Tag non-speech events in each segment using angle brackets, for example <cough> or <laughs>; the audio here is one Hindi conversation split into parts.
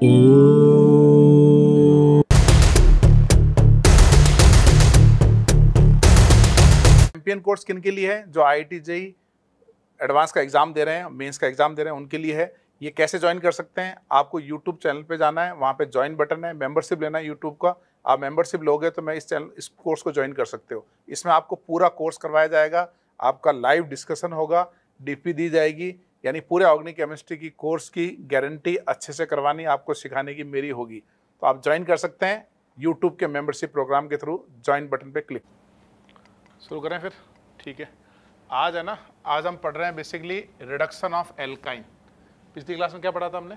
चैंपियन कोर्स किन के लिए है? जो आई आई जेई एडवांस का एग्ज़ाम दे रहे हैं मेंस का एग्ज़ाम दे रहे हैं, उनके लिए है। ये कैसे ज्वाइन कर सकते हैं? आपको यूट्यूब चैनल पे जाना है, वहाँ पे ज्वाइन बटन है मेंबरशिप लेना है यूट्यूब का। आप मेंबरशिप लोगे तो मैं इस चैनल इस कोर्स को ज्वाइन कर सकते हो। इसमें आपको पूरा कोर्स करवाया जाएगा, आपका लाइव डिस्कशन होगा डीपी दी जाएगी यानी पूरे ऑर्गेनिक केमिस्ट्री की कोर्स की गारंटी अच्छे से करवानी, आपको सिखाने की मेरी होगी। तो आप ज्वाइन कर सकते हैं यूट्यूब के मेंबरशिप प्रोग्राम के थ्रू ज्वाइन बटन पे क्लिक शुरू करें फिर। ठीक है। आज है ना, आज हम पढ़ रहे हैं बेसिकली रिडक्शन ऑफ़ एल्काइन पिछली क्लास में क्या पढ़ा था हमने?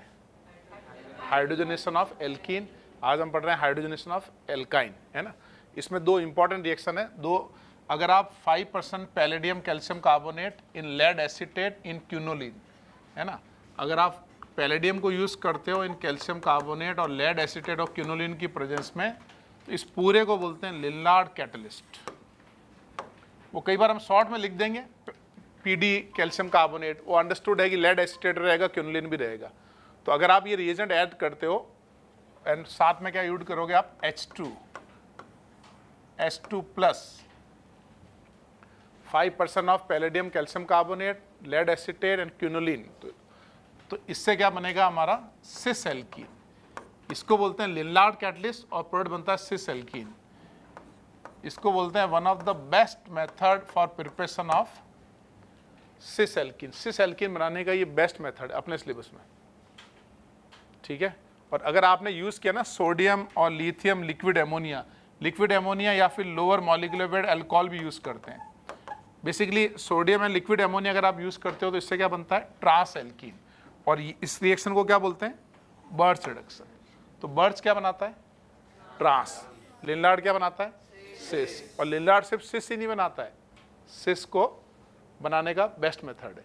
हाइड्रोजनेशन ऑफ़ एल्कीन आज हम पढ़ रहे हैं हाइड्रोजनेशन ऑफ़ एल्काइन है ना? इसमें दो इंपॉर्टेंट रिएक्शन है, दो अगर आप 5 percent palladium calcium carbonate in lead acetate in quinoline है ना? अगर आप पैलेडियम को यूज़ करते हो इन कैल्शियम कार्बोनेट और लेड एसिटेट और क्यूनोलिन की प्रेजेंस में तो इस पूरे को बोलते हैं लिल्लार्ड कैटलिस्ट वो कई बार हम शॉर्ट में लिख देंगे पीडी कैल्शियम कार्बोनेट वो अंडरस्टूड है कि लेड एसिटेट रहेगा क्यूनोलिन भी रहेगा। तो अगर आप ये रिएजेंट ऐड करते हो एंड साथ में क्या यूज़ करोगे आप? H two H two plus five percent of palladium calcium carbonate lead acetate and quinoline तो, तो इससे क्या बनेगा हमारा? सिस एल्कीन इसको बोलते हैं लिनलार्ड कैटलिस्ट और प्रोडक्ट बनता है सिस एल्कीन इसको बोलते हैं one of the best method for preparation of cis alkene cis alkene बनाने का ये बेस्ट मेथड अपने सिलेबस में. ठीक है? और अगर आपने यूज़ किया ना सोडियम और lithium liquid ammonia liquid ammonia या फिर लोअर मॉलिकुलर वेट अल्कोहल भी यूज़ करते हैं। Basically sodium and liquid ammonia अगर आप यूज़ करते हो तो इससे क्या बनता है? ट्रांस एल्किन और इस रिएक्शन को क्या बोलते हैं? बर्ड्स रिडक्शन तो बर्ड्स क्या बनाता है? ट्रांस लिनलार्ड क्या बनाता है? सिस और लिलार्ड सिर्फ़ सिस ही नहीं बनाता है. सिस को बनाने का बेस्ट मेथड है.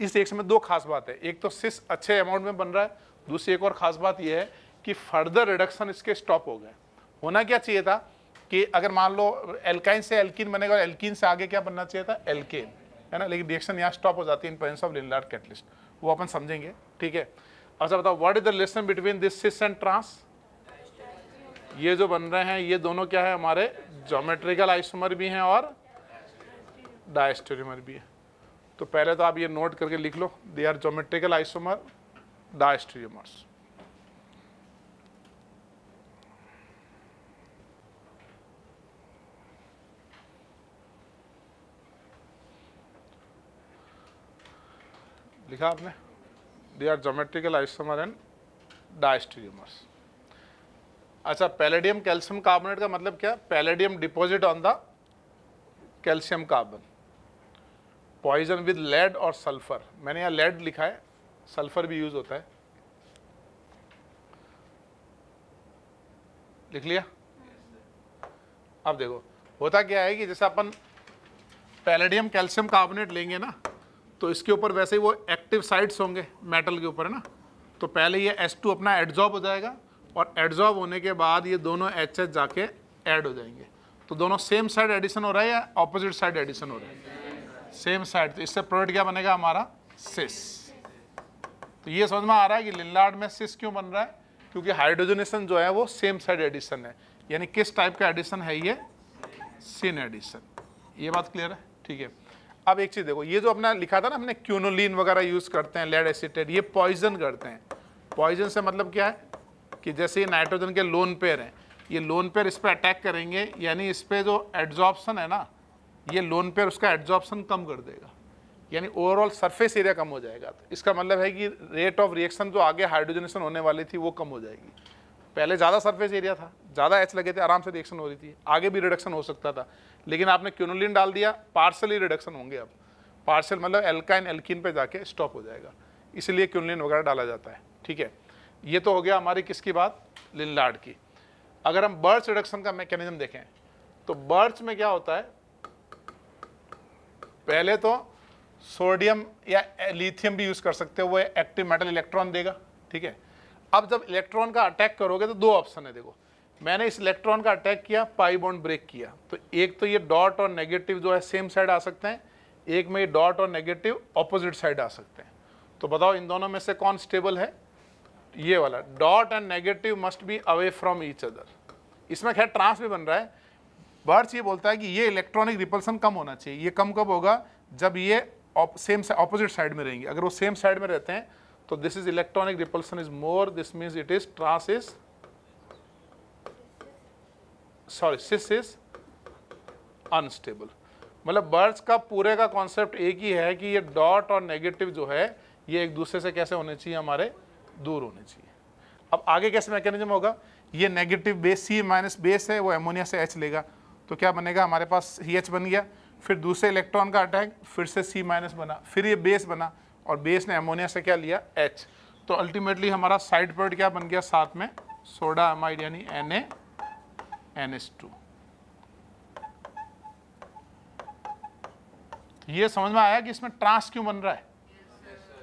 इस रिएक्शन में दो खास बात है। एक तो सिस अच्छे अमाउंट में बन रहा है। दूसरी एक और खास बात यह है कि फर्दर रिडक्शन इसके स्टॉप हो गए होना क्या चाहिए था? कि अगर मान लो एल्काइन से एल्किन बनेगा और एल्किन से आगे क्या बनना चाहिए था? एल्केन है ना? लेकिन रिएक्शन यहाँ स्टॉप हो जाती है in presence of Lindlar catalyst वो अपन समझेंगे, ठीक है? अच्छा बताओ what is the relation between this cis and trans ये जो बन रहे हैं, ये दोनों क्या है? हमारे जोमेट्रिकल आइसोमर भी हैं और डायस्टोरिमर भी है। तो पहले तो आप ये नोट करके लिख लो they are geometrical isomer diastereomers लिखा आपने? They are geometrical isomer and diastereomers अच्छा पैलेडियम कैल्शियम कार्बोनेट का मतलब क्या? Palladium deposit on the calcium carbon poison with lead और सल्फ़र मैंने यहाँ लेड लिखा है सल्फ़र भी यूज़ होता है। लिख लिया? अब देखो, होता क्या है कि जैसे अपन पैलेडियम कैल्शियम कार्बोनेट लेंगे ना तो इसके ऊपर वैसे ही वो एक्टिव साइड्स होंगे मेटल के ऊपर, है ना? तो पहले ये टू अपना एड्जॉर्ब हो जाएगा और एड्जॉर्ब होने के बाद ये दोनों एच जाके ऐड हो जाएँगे। तो दोनों सेम साइड एडिशन हो रहा है या ऑपोजिट साइड एडिशन हो रहा है? सेम साइड तो इससे प्रोडक्ट क्या बनेगा? हमारा सिस तो ये समझ में आ रहा है कि लिल्लाड में सिस क्यों बन रहा है? क्योंकि हाइड्रोजनेशन जो है वो सेम साइड एडिशन है। यानी किस टाइप का एडिशन है ये? सिन एडिशन ये बात क्लियर है? ठीक है। अब एक चीज़ देखो, ये जो अपना लिखा था ना, हमने क्यूनोलिन वगैरह यूज़ करते हैं लेड एसिटेट ये पॉइजन करते हैं। पॉइजन से मतलब क्या है? कि जैसे ये नाइट्रोजन के लोन पेयर हैं, ये लोन पेयर इस पर अटैक करेंगे, यानी इस पर जो एड्जॉर्प्शन है ना, ये लोन पेयर उसका एड्जॉर्प्शन कम कर देगा। यानी ओवरऑल सरफेस एरिया कम हो जाएगा। तो इसका मतलब है कि रेट ऑफ़ रिएक्शन जो आगे हाइड्रोजनेशन होने वाली थी, वो कम हो जाएगी। पहले ज़्यादा सरफेस एरिया था, ज़्यादा एच लगे थे, आराम से रिएक्शन हो रही थी। आगे भी रिडक्शन हो सकता था। लेकिन आपने क्यूनोलिन डाल दिया पार्सली रिडक्शन होंगे अब। पार्सल मतलब एल्काइन एल्किन पे जाके स्टॉप हो जाएगा। इसलिए क्यूनोलिन वगैरह डाला जाता है, ठीक है? ये तो हो गया हमारी किसकी बात? लिनलार्ड की। अगर हम बर्ड्स रिडक्शन का मैकेनिज्म देखें तो बर्ड्स में क्या होता है? पहले तो सोडियम या लिथियम भी यूज़ कर सकते हो, वो एक्टिव मेटल इलेक्ट्रॉन देगा, ठीक है? अब जब इलेक्ट्रॉन का अटैक करोगे तो दो ऑप्शन है, देखो। मैंने इस इलेक्ट्रॉन का अटैक किया पाई बॉन्ड ब्रेक किया। तो एक तो ये डॉट और नेगेटिव जो है सेम साइड आ सकते हैं। एक में ये डॉट और नेगेटिव ऑपोजिट साइड आ सकते हैं। तो बताओ इन दोनों में से कौन स्टेबल है? ये वाला। Dot and negative must be away from each other इसमें खैर ट्रांस भी बन रहा है। बर्ड्स ये बोलता है कि ये इलेक्ट्रॉनिक रिपल्सन कम होना चाहिए। ये कम कब होगा? जब ये सेम ऑपोजिट साइड में रहेंगे। अगर वो सेम साइड में रहते हैं तो this is electronic repulsion is more this means it is trans is sorry cis is unstable मतलब बर्ड्स का पूरे का कॉन्सेप्ट एक ही है कि ये डॉट और नेगेटिव जो है, ये एक दूसरे से कैसे होने चाहिए, हमारे दूर होने चाहिए। अब आगे कैसे मैकेनिज्म होगा? ये negative base C minus base है, वो एमोनिया से एच लेगा। तो क्या बनेगा? हमारे पास सी एच बन गया, फिर दूसरे इलेक्ट्रॉन का अटैक फिर से सी माइनस बना, फिर ये बेस बना, और बेस ने एमोनिया से क्या लिया? एच तो अल्टीमेटली हमारा साइड प्रोडक्ट क्या बन गया साथ में? सोडा अमाइड यानी N A N S two. ये समझ में आया कि इसमें ट्रांस क्यों बन रहा है?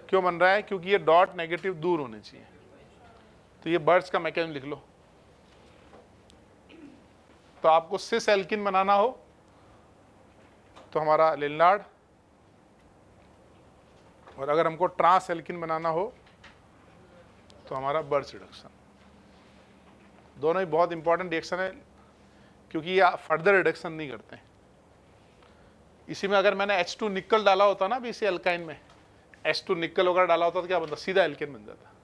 क्यों बन रहा है? क्योंकि ये डॉट नेगेटिव दूर होने चाहिए। तो ये बर्ड्स का मैकेनिज्म लिख लो। तो आपको सिस एल्किन बनाना हो तो हमारा लिल्लार्ड और अगर हमको ट्रांस एल्किन बनाना हो तो हमारा बर्ड्स रिडक्शन। दोनों ही बहुत इंपॉर्टेंट रिएक्शन है। क्योंकि ये फर्दर रिडक्शन नहीं करते। इसी में अगर मैंने H2 निकल डाला होता ना अभी इसी एल्काइन में H2 निकल वगैरह डाला होता तो क्या बनता? सीधा एल्केन बन जाता।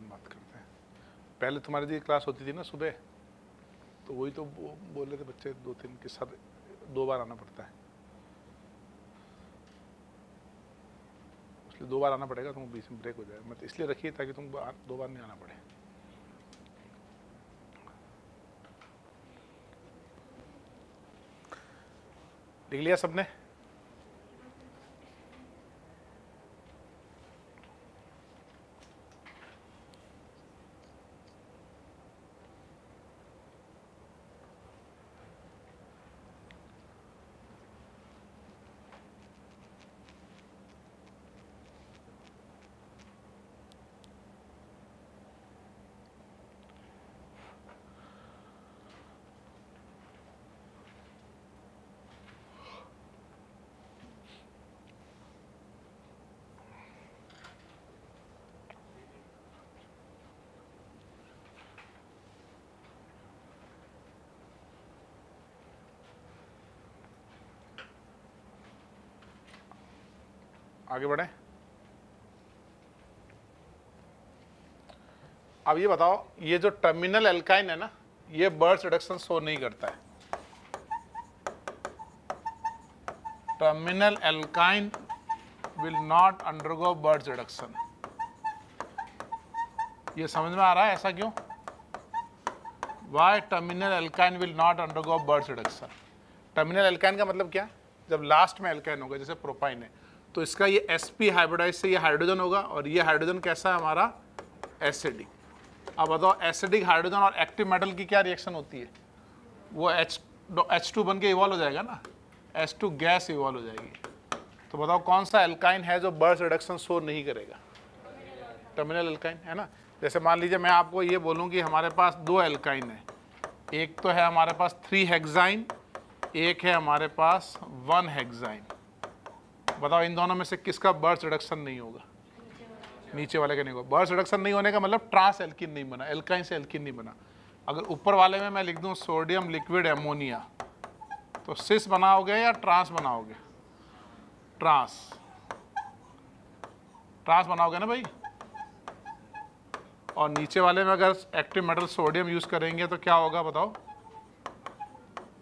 बाद में बात करते हैं पहले तुम्हारी जो क्लास होती थी ना सुबह? तो वही तो वो बोल रहे थे बच्चे दो तीन के साथ दो बार आना पड़ता है। इसलिए दो बार आना पड़ेगा, तुम बीच में ब्रेक हो जाएगा मतलब इसलिए रखिए ताकि तुम दो बार नहीं आना पड़े। लिख लिया सबने? आगे बढ़े। अब ये बताओ, ये जो टर्मिनल एल्काइन है ना, ये बर्ड्स रिडक्शन शो नहीं करता है। Terminal alkyne will not undergo Birch reduction ये समझ में आ रहा है ऐसा क्यों? Why terminal alkyne will not undergo Birch reduction terminal alkyne का मतलब क्या? जब लास्ट में एल्काइन होगा, जैसे प्रोपाइन है। तो इसका ये sp हाइब्रिडाइज से ये हाइड्रोजन होगा और ये हाइड्रोजन कैसा है हमारा? एसिडिक अब बताओ एसिडिक हाइड्रोजन और एक्टिव मेटल की क्या रिएक्शन होती है? वो एच एच टू बन के इवॉल्व हो जाएगा ना? एच टू गैस इवॉल्व हो जाएगी। तो बताओ, कौन सा एल्काइन है जो बर्स रिडक्शन शो नहीं करेगा? टर्मिनल एल्काइन है ना? जैसे मान लीजिए, मैं आपको ये बोलूँ कि हमारे पास दो एल्काइन है। एक तो है हमारे पास थ्री हेक्साइन एक है हमारे पास वन हेक्साइन बताओ, इन दोनों में से किसका बर्थ रिडक्शन नहीं होगा? नीचे वाले का नहीं होगा। बर्थ रिडक्शन नहीं होने का मतलब ट्रांस एल्किन नहीं बना एल्काइन से एल्किन नहीं बना। अगर ऊपर वाले में मैं लिख दूँ सोडियम लिक्विड एमोनिया तो सिस बनाओगे या ट्रांस बनाओगे? ट्रांस ट्रांस बनाओगे ना भाई? और नीचे वाले में अगर एक्टिव मेटल सोडियम यूज़ करेंगे तो क्या होगा बताओ?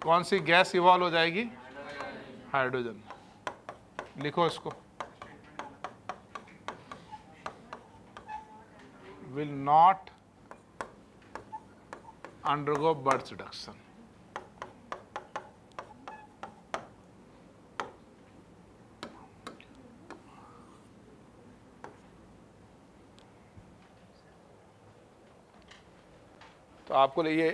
कौन सी गैस इवॉल्व हो जाएगी? हाइड्रोजन लिखो इसको। Will not undergo Birch reduction तो आपको ये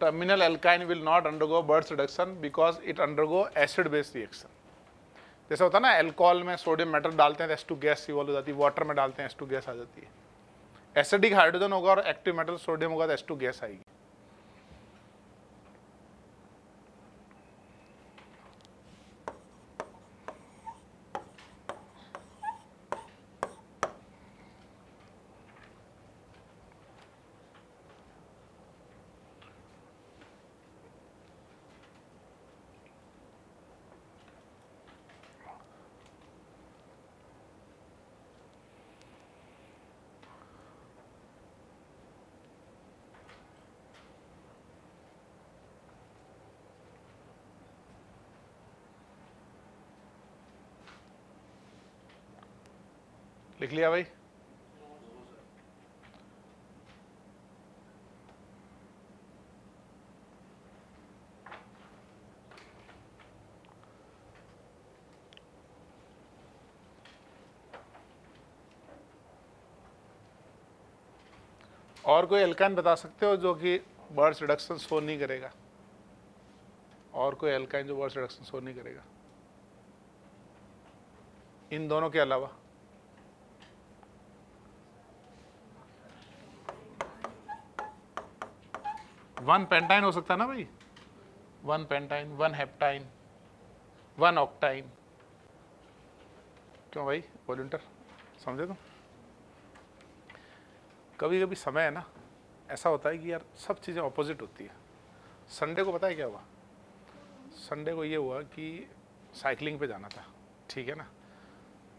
terminal alkyne will not undergo Birch reduction because it undergo acid based reaction जैसे होता है ना एल्कोहल में सोडियम मेटल डालते हैं तो एस टू गैस इवॉल्व हो जाती है वाटर में डालते हैं एस टू गैस आ जाती है। एसिडिक हाइड्रोजन होगा और एक्टिव मेटल सोडियम होगा तो एस टू गैस आएगी। लिया भाई? और कोई एल्काइन बता सकते हो जो कि बर्ड्स रिडक्शन शो नहीं करेगा? और कोई एल्काइन जो बर्ड्स रिडक्शन शो नहीं करेगा? इन दोनों के अलावा। वन पेंटाइन हो सकता है ना भाई? One pentyne one heptyne one octyne क्यों भाई? वॉल्टियर समझे तुम? कभी कभी समय है ना, ऐसा होता है कि यार सब चीज़ें ऑपोजिट होती है। संडे को पता है क्या हुआ? संडे को ये हुआ कि साइकिलिंग पे जाना था, ठीक है ना?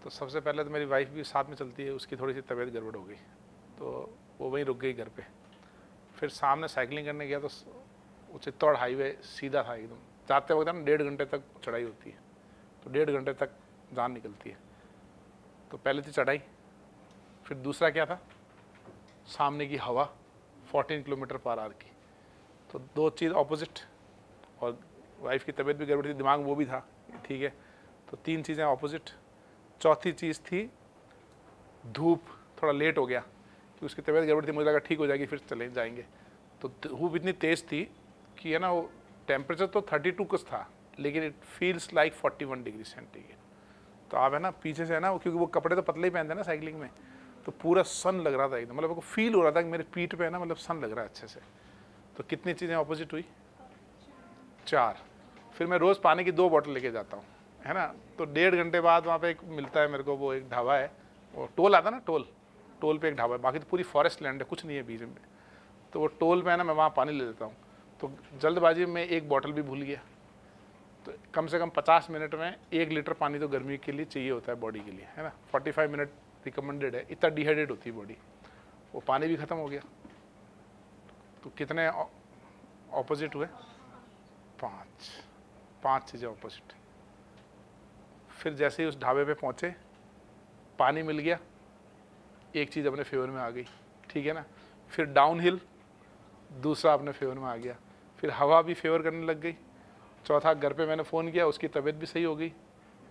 तो सबसे पहले तो मेरी वाइफ भी साथ में चलती है, उसकी थोड़ी सी तबीयत गड़बड़ हो गई। तो वो वहीं रुक गई घर पे। फिर सामने साइकिलिंग करने गया तो चित्तौड़ हाईवे सीधा था एकदम। जाते वक्त ना, डेढ़ घंटे तक चढ़ाई होती है। तो डेढ़ घंटे तक जान निकलती है। तो पहले थी चढ़ाई, फिर दूसरा क्या था? सामने की हवा 14 किलोमीटर पर आर की। तो दो चीज़ ऑपोजिट और वाइफ की तबीयत भी गड़बड़ थी, दिमाग वो भी था, ठीक है। तो तीन चीज़ें ऑपोजिट चौथी चीज़ थी, धूप, थोड़ा लेट हो गया। कि उसकी तबीयत गड़बड़ थी, मुझे लगा ठीक हो जाएगी, फिर चले जाएँगे। तो धूप इतनी तेज़ थी कि है ना वो टेम्परेचर तो थर्टी टू कुछ था, लेकिन it feels like forty one degree centigrade तो आप है ना, पीछे से है ना, क्योंकि वो कपड़े तो पतले ही पहनते हैं ना साइकिलिंग में तो पूरा सन लग रहा था एकदम मतलब फील हो रहा था कि मेरे पीठ पे है ना मतलब सन लग रहा है अच्छे से। तो कितनी चीज़ें अपोजिट हुई? चार। फिर मैं रोज़ पानी की दो बॉटल लेके जाता हूँ, है ना? तो डेढ़ घंटे बाद वहाँ पे एक मिलता है मेरे को, वो एक ढाबा है, वो टोल आता ना, टोल। टोल पे एक ढाबा है, बाकी तो पूरी फॉरेस्ट लैंड है, कुछ नहीं है बीच में। तो वो टोल पे है ना, मैं वहाँ पानी ले लेता हूँ। तो जल्दबाजी में एक बॉटल भी भूल गया। तो कम से कम पचास मिनट में एक लीटर पानी तो गर्मी के लिए चाहिए होता है बॉडी के लिए, है ना? फोर्टी फाइव मिनट रिकमेंडेड है, इतना डिहाइड्रेट होती है बॉडी वो पानी भी ख़त्म हो गया। तो कितने ऑपोजिट हुए? पाँच। पाँच चीज़ें ऑपोजिट फिर जैसे ही उस ढाबे पे पहुँचे, पानी मिल गया। एक चीज़ अपने फेवर में आ गई, ठीक है ना? फिर डाउन हिल दूसरा अपने फेवर में आ गया। फिर हवा भी फेवर करने लग गई। चौथा, घर पे मैंने फ़ोन किया, उसकी तबीयत भी सही हो गई,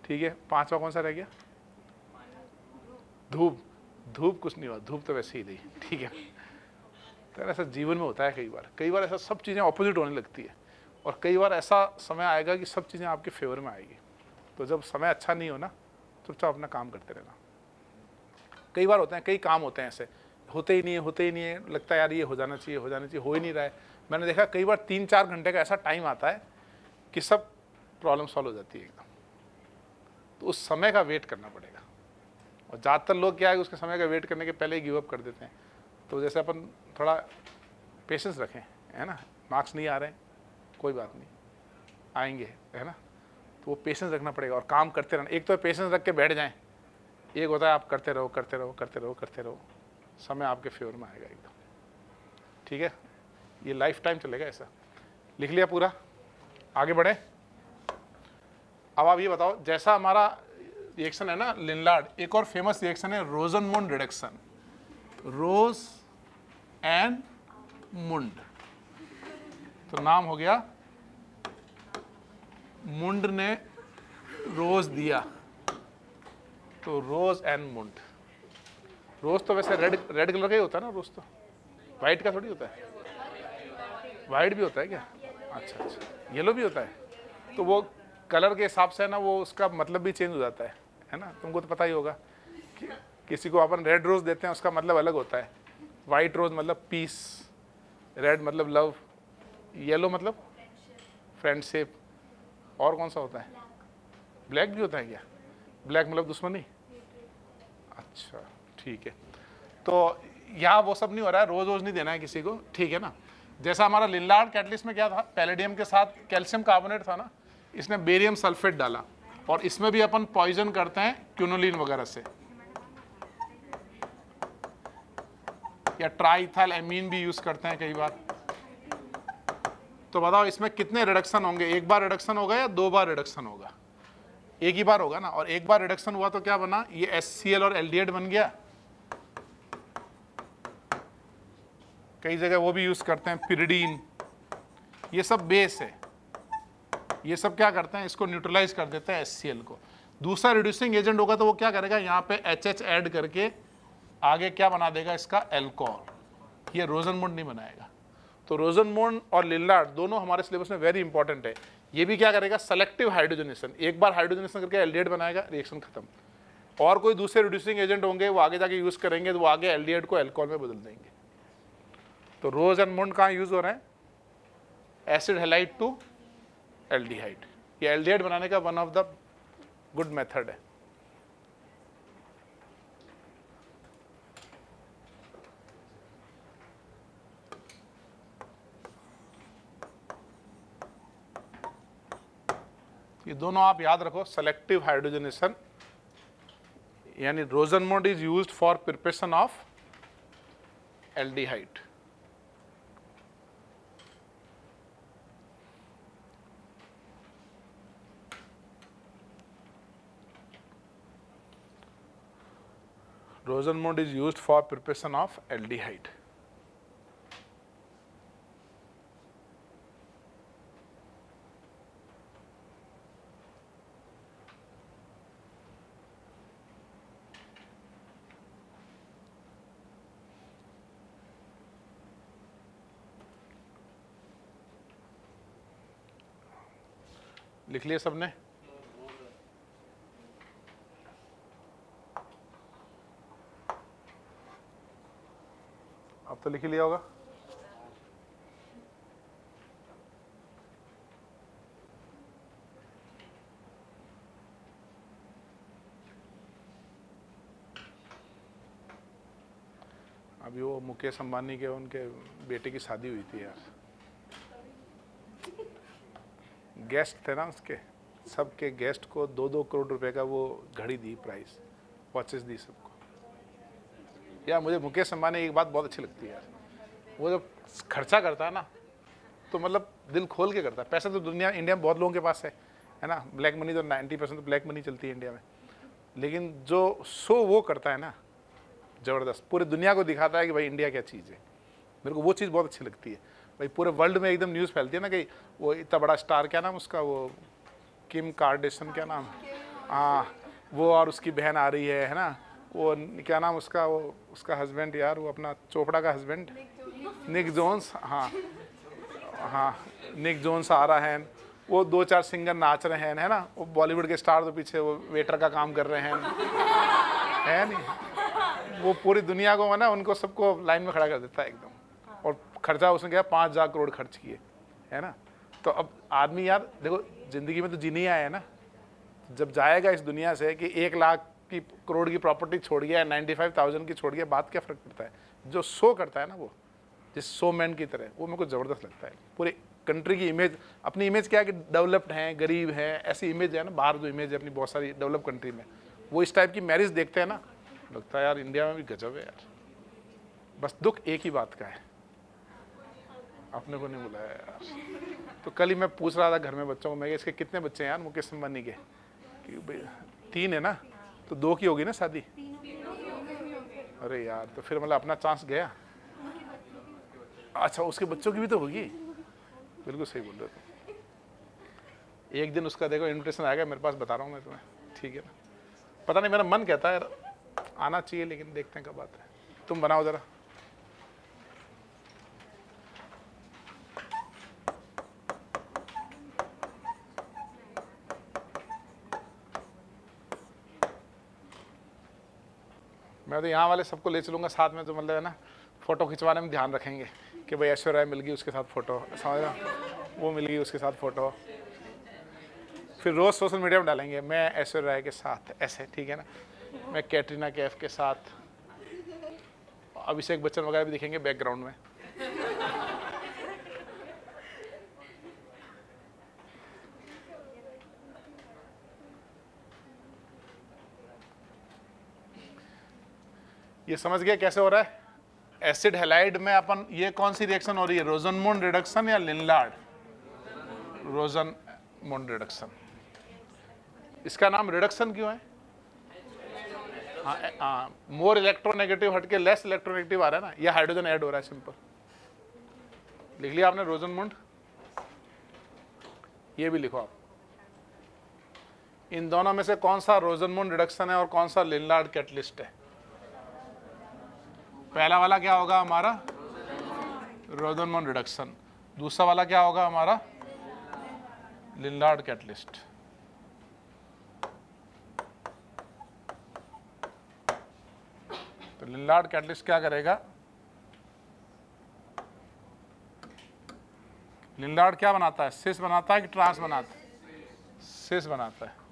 ठीक है? पांचवा कौन सा रह गया? धूप। धूप कुछ नहीं हुआ, धूप तो वैसे ही रही ठीक है? तो ऐसा जीवन में होता है कई बार। कई बार ऐसा सब चीज़ें अपोजिट होने लगती है। और कई बार ऐसा समय आएगा कि सब चीज़ें आपके फेवर में आएगी। तो जब समय अच्छा नहीं हो ना, चुपचाप अपना काम करते रहना। कई बार होते हैं, कई काम होते हैं ऐसे। होते ही नहीं है, होते ही नहीं है, लगता है यार ये हो जाना चाहिए, हो जाना चाहिए, हो ही नहीं रहा है। मैंने देखा कई बार तीन चार घंटे का ऐसा टाइम आता है कि सब प्रॉब्लम सॉल्व हो जाती है एकदम। तो उस समय का वेट करना पड़ेगा। और ज़्यादातर लोग क्या है उसके समय का वेट करने के पहले ही गिव अप कर देते हैं। तो जैसे अपन थोड़ा पेशेंस रखें, है ना? मार्क्स नहीं आ रहे कोई बात नहीं। आएँगे, है ना? तो वो पेशेंस रखना पड़ेगा और काम करते रहना। एक तो पेशेंस रख के बैठ जाएँ। एक होता है, आप करते रहो करते रहो करते रहो करते रहो। समय आपके फेवर में आएगा एकदम। ठीक है? ये लाइफ टाइम चलेगा ऐसा। लिख लिया पूरा? आगे बढ़े? अब आप ये बताओ, जैसा हमारा रिएक्शन है ना लिनलाड एक और फ़ेमस रिएक्शन है रोजन मुंड रिडक्शन रोज एंड मुंड तो नाम हो गया मुंड ने रोज दिया। तो रोज एंड मुंड रोज तो वैसे रेड रेड कलर का ही होता है ना रोज तो। वाइट का थोड़ी होता है। वाइट भी होता है क्या? अच्छा अच्छा। येलो भी होता है। तो वो कलर के हिसाब से ना वो उसका मतलब भी चेंज हो जाता है है ना? तुमको तो पता ही होगा कि किसी को अपन रेड रोज देते हैं, उसका मतलब अलग होता है। वाइट रोज मतलब पीस रेड मतलब लव येलो मतलब फ्रेंडशिप और कौन सा होता है? ब्लैक भी होता है क्या? ब्लैक मतलब दुश्मनी? अच्छा ठीक है। तो यहाँ वो सब नहीं हो रहा है रोज रोज नहीं देना है किसी को, ठीक है ना? जैसा हमारा लिल्लार्ड कैटलिस्ट में क्या था, पैलेडियम के साथ कैल्शियम कार्बोनेट था ना, इसने बेरियम सल्फेट डाला, और इसमें भी अपन पॉइजन करते हैं क्यूनोलिन वगैरह से। या ट्राईथाइल एमीन भी यूज़ करते हैं कई बार। तो बताओ, इसमें कितने रिडक्शन होंगे? एक बार रिडक्शन होगा या दो बार रिडक्शन होगा? एक ही बार होगा ना, और एक बार रिडक्शन हुआ तो क्या बना? ये एस और एल बन गया। कई जगह वो भी यूज़ करते हैं पिरिडीन ये सब बेस है। ये सब क्या करते हैं? इसको न्यूट्रलाइज कर देते हैं एस को। दूसरा रिड्यूसिंग एजेंट होगा तो वो क्या करेगा? यहाँ पे एच एच ऐड करके आगे क्या बना देगा इसका? एल्कोहल ये रोजन मोड नहीं बनाएगा। तो रोजन मोड और लिल्लार्ड दोनों हमारे सिलेबस में वेरी इंपॉर्टेंट है। ये भी क्या करेगा? सेलेक्टिव हाइड्रोजनेशन एक बार हाइड्रोजनेशन करके एलडीएड बनाएगा रिएक्शन खत्म. और कोई दूसरे रिड्यूसिंग एजेंट होंगे, वो आगे जाके यूज़ करेंगे तो वो आगे एलडीएड को एल्कोहल में बदल देंगे. तो रोज एंड मुंड कहाँ यूज़ हो रहे हैं? एसिड हेलाइट टू एल्डिहाइड ये एल्डिहाइड बनाने का one of the good method है. ये दोनों आप याद रखो सेलेक्टिव हाइड्रोजनेशन यानी Rosenmund is used for preparation of aldehyde mode is used for preparation of aldehyde. लिख लिया सबने? अब तो लिख लिया होगा। अभी वो मुकेश अंबानी के, उनके बेटे की शादी हुई थी यार। गेस्ट थे ना उसके, सबके गेस्ट को दो दो करोड़ रुपए का वो घड़ी दी प्राइस वॉचेस दी सबको। यार मुझे मुकेश अंबानी एक बात बहुत अच्छी लगती है यार। वो जब खर्चा करता है ना तो मतलब दिल खोल के करता है। पैसा तो दुनिया, इंडिया में बहुत लोगों के पास है है ना? ब्लैक मनी तो नाइन्टी परसेंट तो ब्लैक मनी चलती है इंडिया में। लेकिन जो शो वो करता है ना, ज़बरदस्त, पूरी दुनिया को दिखाता है कि भाई इंडिया क्या चीज़ है। मेरे को वो चीज़ बहुत अच्छी लगती है। भाई, पूरे वर्ल्ड में एकदम न्यूज़ फैलती है ना कि वो इतना बड़ा स्टार क्या नाम उसका, वो किम कार्डेशन क्या नाम? हाँ वो और उसकी बहन आ रही है है ना? वो क्या नाम उसका, वो उसका हस्बैंड यार, वो अपना चोपड़ा का हस्बैंड निक जोन्स हाँ हाँ निक जोन्स आ रहा है। वो दो चार सिंगर नाच रहे हैं, है ना? वो बॉलीवुड के स्टार तो पीछे वो वेटर का काम कर रहे हैं। है नहीं? वो पूरी दुनिया को ना, उनको सबको लाइन में खड़ा कर देता है एकदम। खर्चा उसने क्या पाँच हज़ार करोड़ खर्च किए, है ना? तो अब आदमी यार, देखो, ज़िंदगी में तो जीने ही आया है ना। जब जाएगा इस दुनिया से कि एक लाख की करोड़ की प्रॉपर्टी छोड़ गया नाइन्टी फाइव थाउज़ेंड की छोड़ गया, बात क्या फ़र्क पड़ता है? जो शो करता है ना वो, जिस शो मैन की तरह, वो मेरे को ज़बरदस्त लगता है। पूरे कंट्री की इमेज अपनी इमेज क्या है कि डेवलप्ड हैं, गरीब हैं, ऐसी इमेज है ना, बाहर जो इमेज है अपनी बहुत सारी डेवलप कंट्री में। वो इस टाइप की मैरिज देखते हैं ना, लगता है यार इंडिया में भी गजब है यार। बस दुख एक ही बात का है। अपने को नहीं बुलाया यार। तो कल ही मैं पूछ रहा था घर में बच्चों को, मैं इसके कितने बच्चे हैं यार, मुकेश अंबानी के? तीन है ना? तो दो की होगी ना शादी? अरे यार तो फिर मतलब अपना चांस गया। अच्छा उसके बच्चों की भी तो होगी? बिल्कुल सही बोल रहे हो एक दिन उसका देखो इन्विटेशन आएगा मेरे पास बता रहा हूँ मैं तुम्हें। ठीक है ना? पता नहीं, मेरा मन कहता है आना चाहिए, लेकिन देखते हैं कब बात है। तुम बनाओ ज़रा। मैं तो यहाँ वाले सबको ले चलूँगा, साथ में तो मतलब है ना फ़ोटो खिंचवाने में ध्यान रखेंगे कि भाई ऐश्वर्या मिल गई उसके साथ फ़ोटो समझ रहा वो मिल गई उसके साथ फ़ोटो फिर रोज़ सोशल मीडिया में डालेंगे, मैं ऐश्वर्या राय के साथ, ऐसे, ठीक है ना? मैं कैटरीना कैफ के साथ, अभिषेक बच्चन वगैरह भी दिखेंगे बैकग्राउंड में। ये समझ गया कैसे हो रहा है? एसिड हेलाइड में अपन ये कौन सी रिएक्शन हो रही है? रोजनमोन रिडक्शन या लिनलाड रोजन मोन रिडक्शन इसका नाम रिडक्शन क्यों है? हाँ मोर इलेक्ट्रोनेगेटिव हटके लेस इलेक्ट्रोनेगेटिव आ रहा है ना? ये हाइड्रोजन ऐड हो रहा है सिंपल लिख लिया आपने रोजन मुंड ये भी लिखो आप. इन दोनों में से कौन सा रोजनमुंड रिडक्शन है और कौन सा लिनलाड कैटलिस्ट है? पहला वाला क्या होगा हमारा? Rosenmund reduction. दूसरा वाला क्या होगा हमारा? Lindlar catalyst. तो लिनलार्ड कैटलिस्ट क्या करेगा? लिनलार्ड क्या बनाता है? सिस बनाता है कि ट्रांस बनाता है? सिस बनाता है।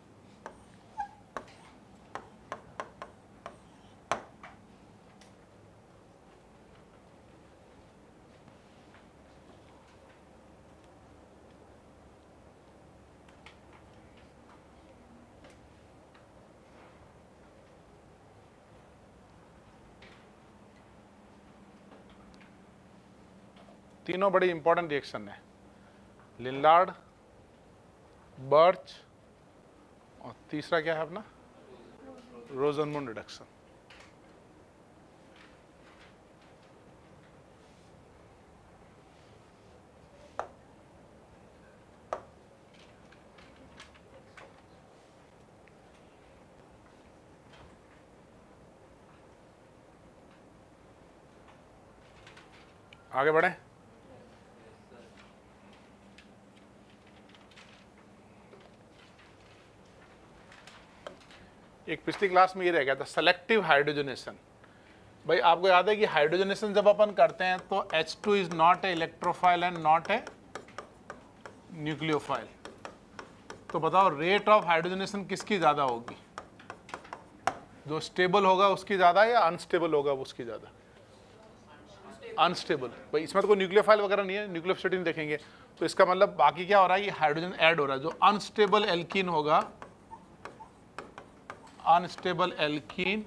तीनों बड़ी इंपॉर्टेंट रिएक्शन है। लिनलार्ड बर्च और तीसरा क्या है अपना? रोजनमुंड रिडक्शन आगे बढ़ें। एक पिछली क्लास में ये रह गया था सेलेक्टिव हाइड्रोजनेशन भाई, आपको याद है कि हाइड्रोजनेशन जब अपन करते हैं तो H2 two is not a electrophile and not a nucleophile तो बताओ रेट ऑफ़ हाइड्रोजनेशन किसकी ज़्यादा होगी? जो स्टेबल होगा उसकी ज़्यादा या अनस्टेबल होगा उसकी ज़्यादा? अनस्टेबल भाई, इसमें तो कोई न्यूक्लियोफाइल वगैरह नहीं है न्यूक्लियोसिटी देखेंगे। तो इसका मतलब बाकी क्या हो रहा है कि हाइड्रोजन ऐड हो रहा है। जो अनस्टेबल एल्किन होगा unstable alkene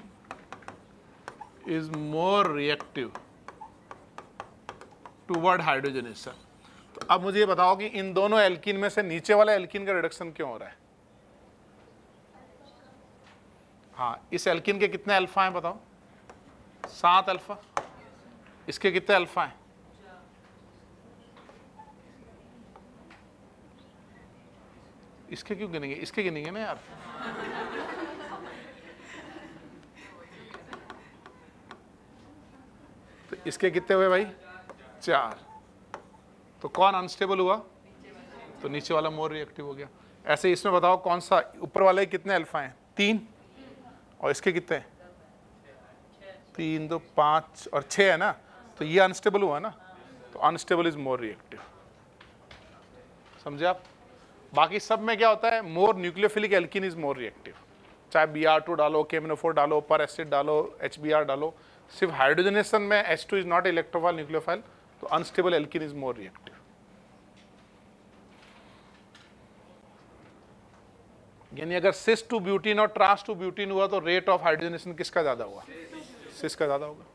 is more reactive toward hydrogenation. तो अब मुझे ये बताओ कि इन दोनों एल्किन में से नीचे वाला एल्किन का रिडक्शन क्यों हो रहा है? हाँ इस एल्कीन के कितने अल्फ़ा हैं बताओ? सात अल्फ़ा इसके कितने अल्फ़ा हैं? इसके क्यों गिनेंगे? इसके गिनेंगे ना यार? तो इसके कितने हुए भाई? चार। तो कौन अनस्टेबल हुआ? तो नीचे वाला मोर रिएक्टिव हो गया। ऐसे इसमें बताओ कौन सा ऊपर वाले कितने अल्फ़ा हैं? तीन। और इसके कितने? तीन, दो, पाँच और छः है ना? तो ये अनस्टेबल हुआ ना? तो अनस्टेबल इज़ मोर रिएक्टिव समझे आप? बाकी सब में क्या होता है? More nucleophilic alkene is more reactive चाहे बी आर टू डालो केमिनोफोर डालो पर एसिड डालो एच बी आर डालो सिर्फ़ हाइड्रोजनेशन में S two is not electrophile nucleophile तो unstable alkene is more reactive यानी अगर सिस टू ब्यूटीन और ट्रांस टू ब्यूटीन हुआ तो रेट ऑफ़ हाइड्रोजनेशन किसका ज़्यादा हुआ? सिस का ज़्यादा होगा।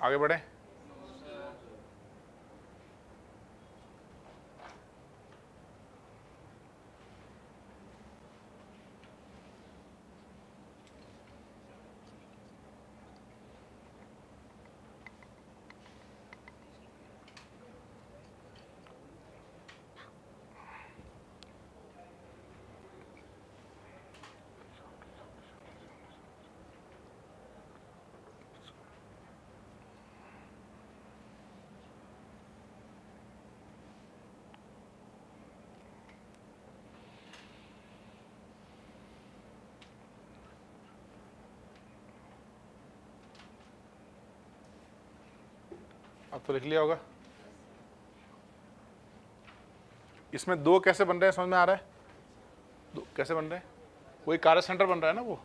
आगे बढ़े। अब तो लिख लिया होगा। इसमें दो कैसे बन रहे हैं, समझ में आ रहा है? दो कैसे बन रहे हैं? कोई कार्य सेंटर बन रहा है ना वो?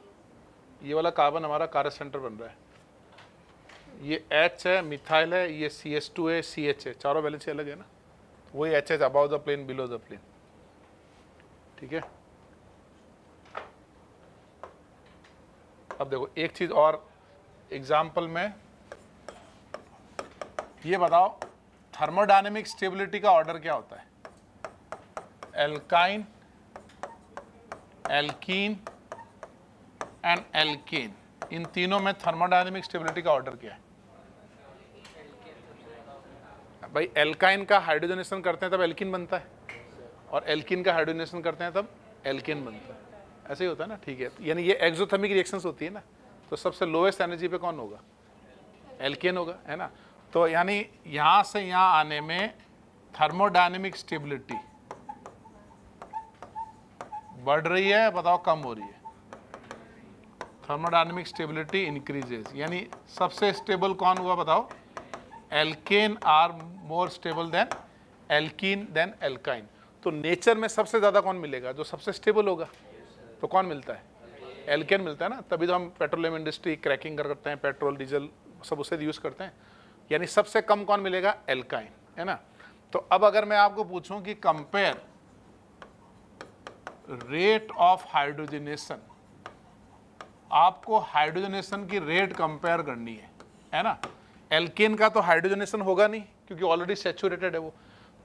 ये वाला कार्बन हमारा कार्य सेंटर बन रहा है। ये एच है मिथाइल है, ये सी एच टू है सी एच है चारों वैलेंसी अलग है ना? वही H H above the plane below the plane ठीक है? अब देखो, एक चीज़ और एग्ज़ाम्पल में ये बताओ थर्मोडायनेमिक स्टेबिलिटी का ऑर्डर क्या होता है? एल्काइन एल्कीन एंड एल्केन इन तीनों में थर्मोडायनेमिक स्टेबिलिटी का ऑर्डर क्या है? भाई एल्काइन का हाइड्रोजनेशन करते हैं तब एल्किन बनता है। और एल्किन का हाइड्रोजनेशन करते हैं तब एल्केन बनता है। ऐसे ही होता है ना? ठीक है। यानी ये एक्सोथर्मिक रिएक्शंस होती है ना? तो सबसे लोएस्ट एनर्जी पे कौन होगा? एल्केन होगा, है ना? तो यानी यहाँ से यहाँ आने में थर्मोडायनेमिक स्टेबिलिटी बढ़ रही है, बताओ कम हो रही है। थर्मोडायनेमिक स्टेबिलिटी इंक्रीजेस यानी सबसे स्टेबल कौन हुआ बताओ? Alkane are more stable than alkene than alkyne तो नेचर में सबसे ज़्यादा कौन मिलेगा? जो सबसे स्टेबल होगा तो कौन मिलता है? एल्केन मिलता है ना, तभी तो हम पेट्रोलियम इंडस्ट्री क्रैकिंग करते हैं पेट्रोल डीजल सब उसे यूज़ करते हैं। यानी सबसे कम कौन मिलेगा? एल्काइन है ना? तो अब अगर मैं आपको पूछूँ कि कंपेयर रेट ऑफ़ हाइड्रोजनेशन आपको हाइड्रोजनेशन की रेट कंपेयर करनी है है ना? एल्केन का तो हाइड्रोजनेशन होगा नहीं, क्योंकि ऑलरेडी सेचुरेटेड है वो।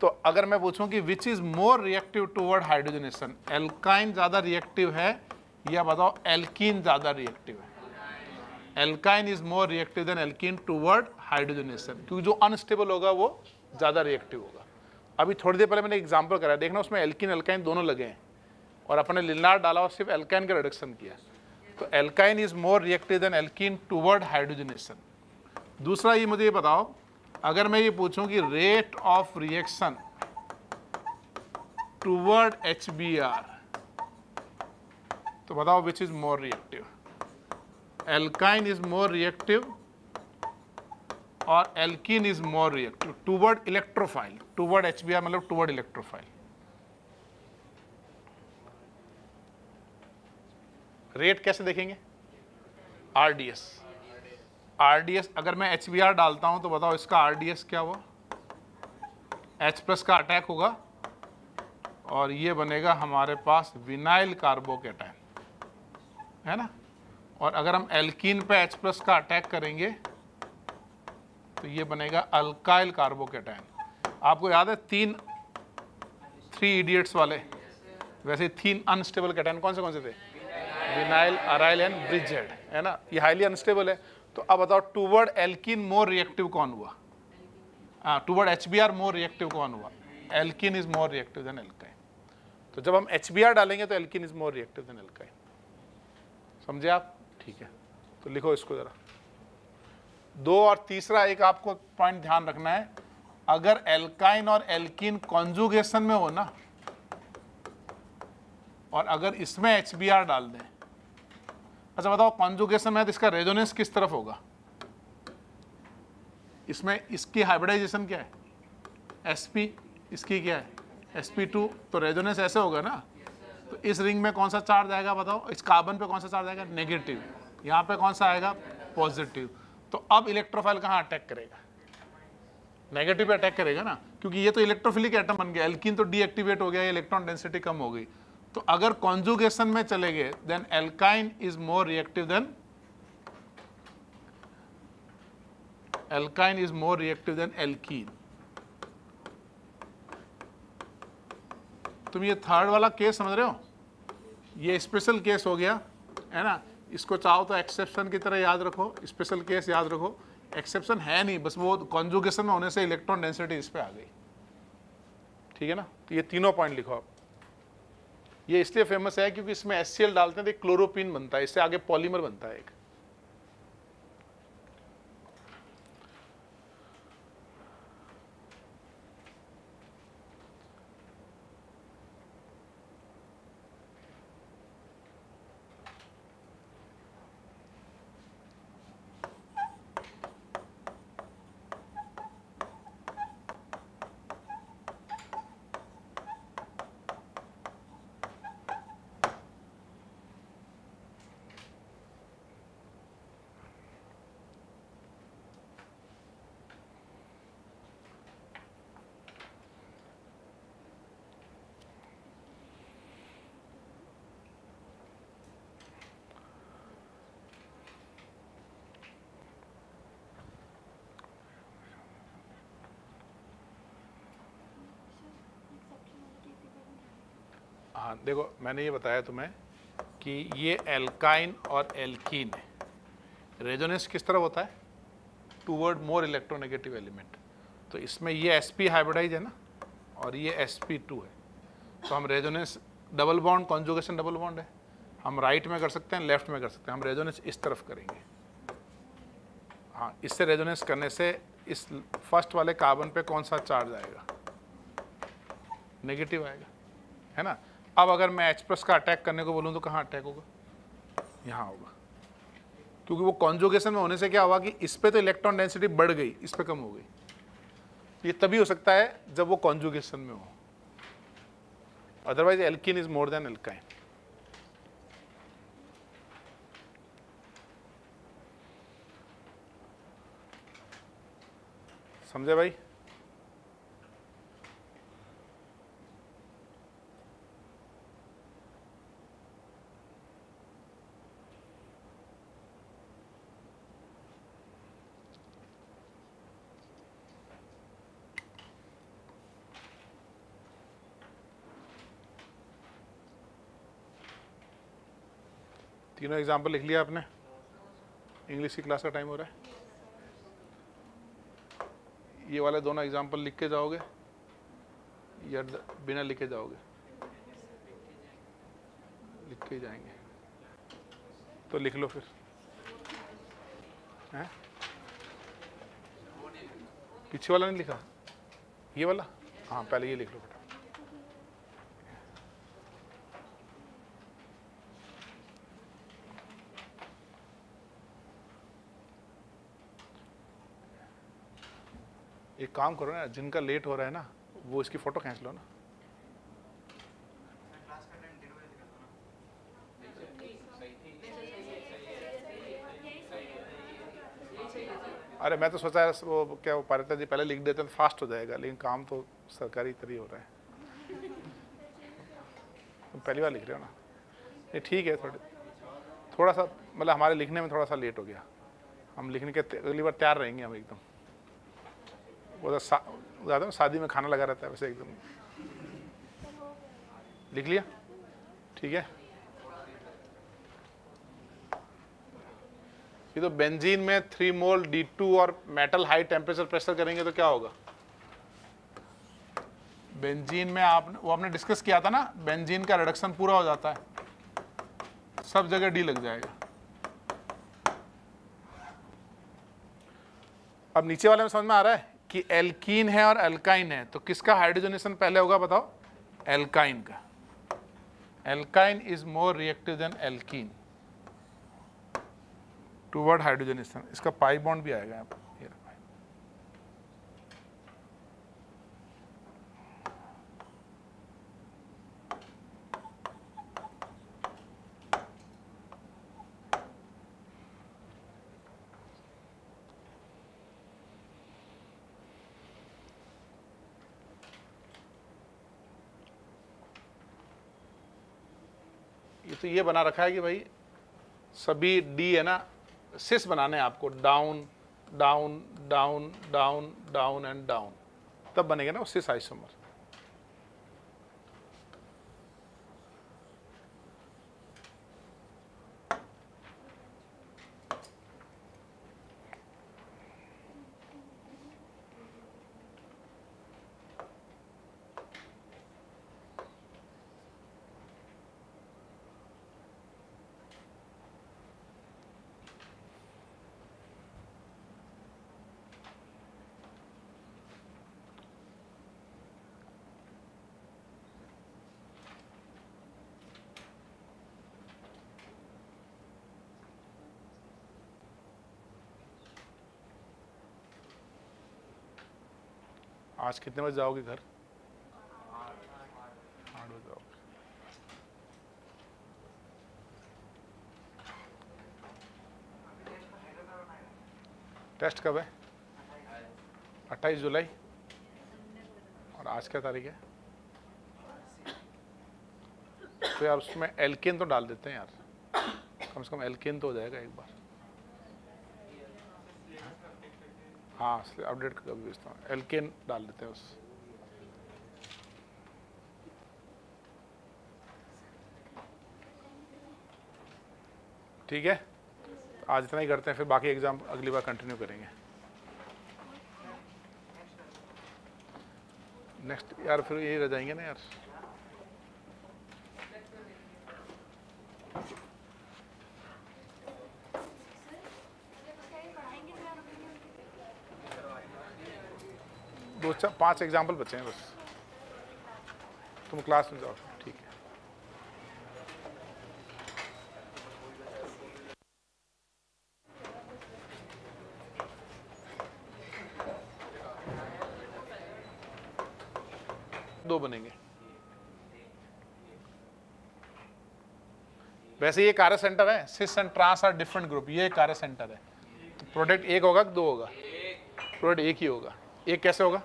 तो अगर मैं पूछूँ कि which is more reactive toward hydrogenation alkyne ज़्यादा रिएक्टिव है या बताओ एल्कीन ज़्यादा रिएक्टिव है? Alkyne is more reactive than alkene toward hydrogenation क्योंकि जो अनस्टेबल होगा वो ज़्यादा रिएक्टिव होगा। अभी थोड़ी देर पहले मैंने एग्ज़ाम्पल कराया देखना उसमें एल्किन एल्काइन दोनों लगे हैं। और अपने लिनार डाला और सिर्फ़ एल्काइन का रिडक्शन किया। तो alkyne is more reactive than alkene toward hydrogenation दूसरा ये मुझे ये बताओ, अगर मैं ये पूछूँ कि rate of reaction toward H B R तो बताओ which is more reactive more reactive और alkene is more reactive toward electrophile toward H B R मतलब टूवर्ड इलेक्ट्रोफाइल रेट कैसे देखेंगे? आरडीएस आरडीएस अगर मैं एच डालता हूँ तो बताओ इसका आरडीएस क्या हुआ? एच प्लस का अटैक होगा और ये बनेगा हमारे पास विनाइल कार्बोकेटाइन है ना? और अगर हम एल्कीन पे एच प्लस का अटैक करेंगे तो ये बनेगा अल्काइल कार्बोकेटाइन आपको याद है तीन थ्री इडियट्स वाले? वैसे तीन अनस्टेबल कैटाइन कौन से कौन से थे? विनाइल अराइल एंड ब्रिजेड है ना? ये हाईली अनस्टेबल है। तो अब बताओ टूवर्ड एल्किन मोर रिएक्टिव कौन हुआ? हाँ toward H B R more reactive कौन हुआ? Alkene is more reactive than alkyne तो जब हम एच बी आर डालेंगे तो alkene is more reactive than alkyne समझे आप? ठीक है। तो लिखो इसको ज़रा। दो और तीसरा एक आपको पॉइंट ध्यान रखना है। अगर एल्काइन और एल्किन कॉन्जुगेशन में हो ना, और अगर इसमें एचबीआर डाल दें अच्छा बताओ कॉन्जुगेशन में तो इसका रेजोनेंस किस तरफ़ होगा? इसमें इसकी हाइब्रिडाइजेशन क्या है? एसपी इसकी क्या है? Sp2 तो रेजोनेंस ऐसे होगा ना? तो इस रिंग में कौन सा चार्ज आएगा बताओ? इस कार्बन पे कौन सा चार्ज आएगा? नेगेटिव यहाँ पे कौन सा आएगा? पॉजिटिव तो अब इलेक्ट्रोफाइल कहाँ अटैक करेगा? नेगेटिव पे अटैक करेगा ना? क्योंकि ये तो इलेक्ट्रोफिलिक एटम बन गया। एल्किन तो डीएक्टिवेट हो गया इलेक्ट्रॉन डेंसिटी कम हो गई। तो अगर कॉन्जुगेशन में चले गए then alkyne is more reactive than alkyne is more reactive than alkene तुम ये थर्ड वाला केस समझ रहे हो? ये स्पेशल केस हो गया, है ना? इसको चाहो तो एक्सेप्शन की तरह याद रखो स्पेशल केस याद रखो। एक्सेप्शन है नहीं, बस वो कॉन्जुगेशन होने से इलेक्ट्रॉन डेंसिटी इस पर आ गई। ठीक है ना? तो ये तीनों पॉइंट लिखो आप। ये इसलिए फ़ेमस है क्योंकि इसमें एस डालते हैं तो क्लोरोपिन बनता है, इससे आगे पॉलीमर बनता है एक। हाँ देखो, मैंने ये बताया तुम्हें कि ये एल्काइन और एल्कीन है रेजोनेंस किस तरह होता है? टूवर्ड मोर इलेक्ट्रोनेगेटिव एलिमेंट तो इसमें ये एस पी हाइब्रिडाइज है ना, और ये एस पी टू है। तो हम resonance double bond conjugation double bond है। हम राइट में कर सकते हैं लेफ़्ट में कर सकते हैं। हम रेजोनेंस इस तरफ़ करेंगे। हाँ इससे रेजोनेंस करने से इस फ़र्स्ट वाले कार्बन पे कौन सा चार्ज आएगा? नेगेटिव आएगा, है ना? अब अगर मैं एच प्लस का अटैक करने को बोलूँ तो कहाँ अटैक होगा? यहाँ होगा। क्योंकि वो कॉन्जुगेशन में होने से क्या हुआ कि इस पर तो इलेक्ट्रॉन डेंसिटी बढ़ गई, इस पर कम हो गई। ये तभी हो सकता है जब वो कॉन्जुगेशन में हो। Otherwise alkene is more than alkyne समझे भाई? तीनों एग्ज़ाम्पल लिख लिया आपने। इंग्लिश की क्लास का टाइम हो रहा है। ये वाले दोनों एग्ज़ाम्पल लिख के जाओगे, या बिना लिखे जाओगे? लिख के जाएँगे। तो लिख लो फिर। हैं? पीछे वाला नहीं लिखा? ये वाला? हाँ पहले ये लिख लो बेटा। एक काम करो ना, जिनका लेट हो रहा है ना, वो इसकी फ़ोटो खींच लो ना। अरे, मैं तो सोचा वो क्या वो पारिता जी पहले लिख देते तो फास्ट हो जाएगा, लेकिन काम तो सरकारी तरी हो रहा है। तुम पहली बार लिख रहे हो ना? ये ठीक है, थोड़ी थोड़ा सा मतलब हमारे लिखने में थोड़ा सा लेट हो गया। हम लिखने के अगली बार तैयार रहेंगे हम एकदम। वो तो ज़्यादा ना, शादी में खाना लगा रहता है वैसे एकदम। लिख लिया? ठीक है। ये तो बेंजीन में थ्री मोल डी टू और मेटल हाई टेम्परेचर प्रेशर करेंगे तो क्या होगा? बेंजीन में आपने वो आपने डिस्कस किया था ना बेंजीन का रिडक्शन पूरा हो जाता है। सब जगह डी लग जाएगा। अब नीचे वाले में समझ में आ रहा है? कि एल्कीन है और एल्काइन है। तो किसका हाइड्रोजनेशन पहले होगा बताओ? एल्काइन का। Alkyne is more reactive than alkene toward hydrogenation इसका पाई बॉन्ड भी आएगा यहाँ पर ये तो ये बना रखा है कि भाई सभी डी है ना सिस बनाने हैं आपको down down down down down and down तब बनेगा ना वो सिस आइसोमर आज कितने बजे जाओगे घर? आठ बजे जाओगे। टेस्ट कब है? अट्ठाईस जुलाई। और आज क्या तारीख है? तो यार उसमें एल्केन तो डाल देते हैं यार। कम से कम एल्केन तो हो जाएगा एक बार। हाँ अपडेट करके भेजता हूँ। एल्केन डाल देते हैं उस। ठीक है? आज इतना ही करते हैं, फिर बाकी एग्ज़ाम अगली बार कंटिन्यू करेंगे। नेक्स्ट यार, फिर यही रह जाएँगे ना यार। चार पाँच एग्ज़ाम्पल बचे हैं बस। तुम क्लास में जाओ। ठीक है। दो बनेंगे। वैसे ये कार्य सेंटर है cis and trans are different group ये कार्य सेंटर है। तो प्रोडक्ट एक होगा कि दो होगा। प्रोडक्ट एक ही होगा। एक कैसे होगा?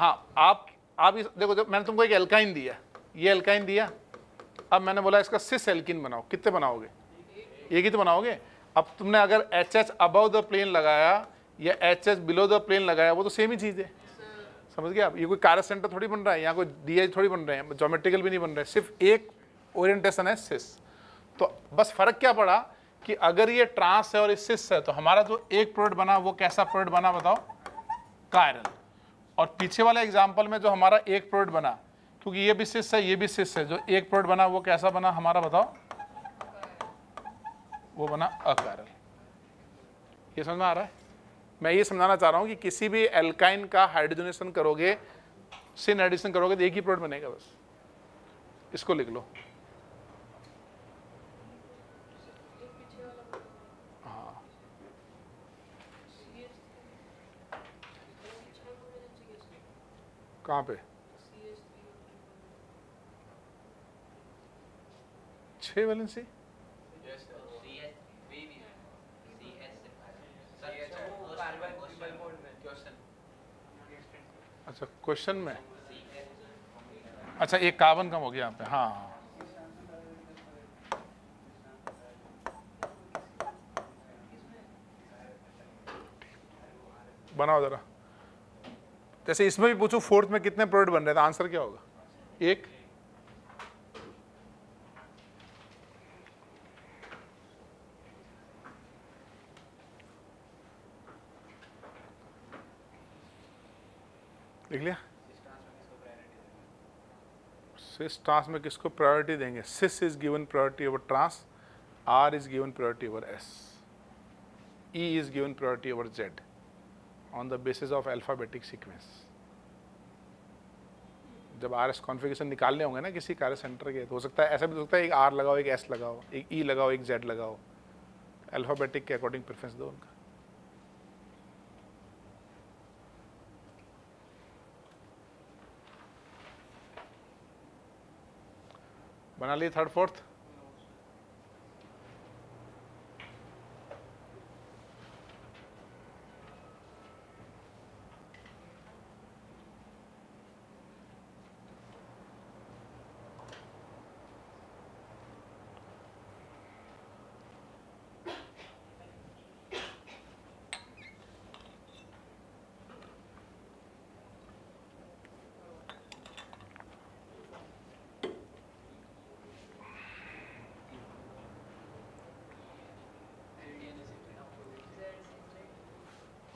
हाँ आप आप इस, देखो, जब मैंने तुमको एक एल्काइन दिया, ये एल्काइन दिया, अब मैंने बोला इसका सिस एल्किन बनाओ, कितने बनाओगे? एक ही तो बनाओगे? अब तुमने अगर H H above the plane लगाया, या H H below the plane लगाया, वो तो सेम ही चीज़ है। समझ गए आप? ये कोई कार सेंटर थोड़ी बन रहा है, यहाँ कोई डीएच थोड़ी बन रहे हैं जोमेट्रिकल भी नहीं बन रहे, सिर्फ़ एक ओरिएंटेशन है सिस तो बस फ़र्क क्या पड़ा कि अगर ये ट्रांस है और सिस है तो हमारा जो एक प्रोडक्ट बना, वो कैसा प्रोडक्ट बना, बताओ? कायरल और पीछे वाला एग्ज़ाम्पल में जो हमारा एक प्रोडक्ट बना, क्योंकि ये भी शिष्य है, ये भी शिष्य है, जो एक प्रोडक्ट बना, वो कैसा बना हमारा बताओ? वो बना अकायरल ये समझ में आ रहा है? मैं ये समझाना चाह रहा हूँ कि किसी भी एल्काइन का हाइड्रोजनेशन करोगे सिन एडिशन करोगे तो एक ही प्रोडक्ट बनेगा बस। इसको लिख लो। कहाँ पे? छः वैलेंसी? अच्छा क्वेश्चन में? अच्छा कार्बन कम हो गया यहाँ पे हाँ। बनाओ जरा। जैसे इसमें भी पूछूँ फोर्थ में कितने प्रोडक्ट बन रहे थे? आंसर क्या होगा? एक। लिख लिया? सिस ट्रांस में किसको प्रायोरिटी देंगे? Cis is given priority over trans R is given priority over S E is given priority over Z on the basis of alphabetic sequence जब आर एस कॉन्फ़िगरेशन निकालने होंगे ना किसी कार्य सेंटर के तो हो सकता है, ऐसा भी हो सकता है एक आर लगाओ, एक एस लगाओ, एक ई e लगाओ, एक जेड लगाओ। अल्फ़ाबेटिक के अकॉर्डिंग प्रेफरेंस दो उनका। बना लिए थर्ड फोर्थ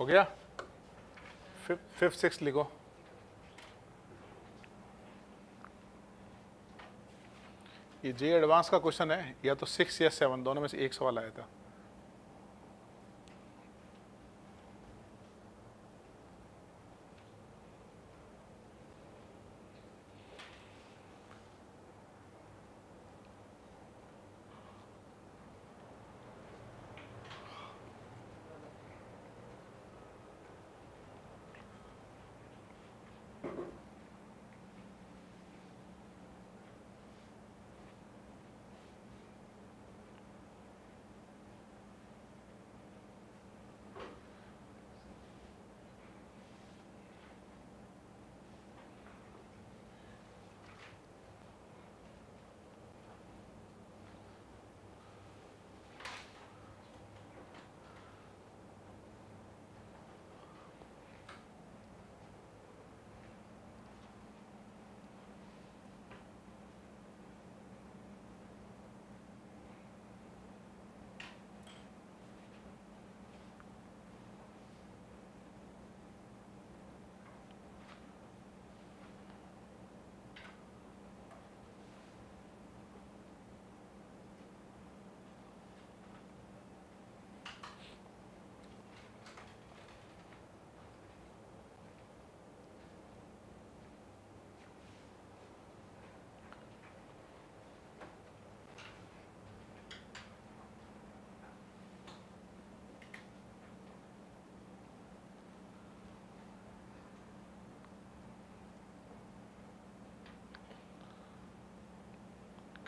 गया फिफ्थ सिक्स लिखो ये जे एडवांस का क्वेश्चन है, या तो सिक्स या सेवन दोनों में से एक सवाल आया था।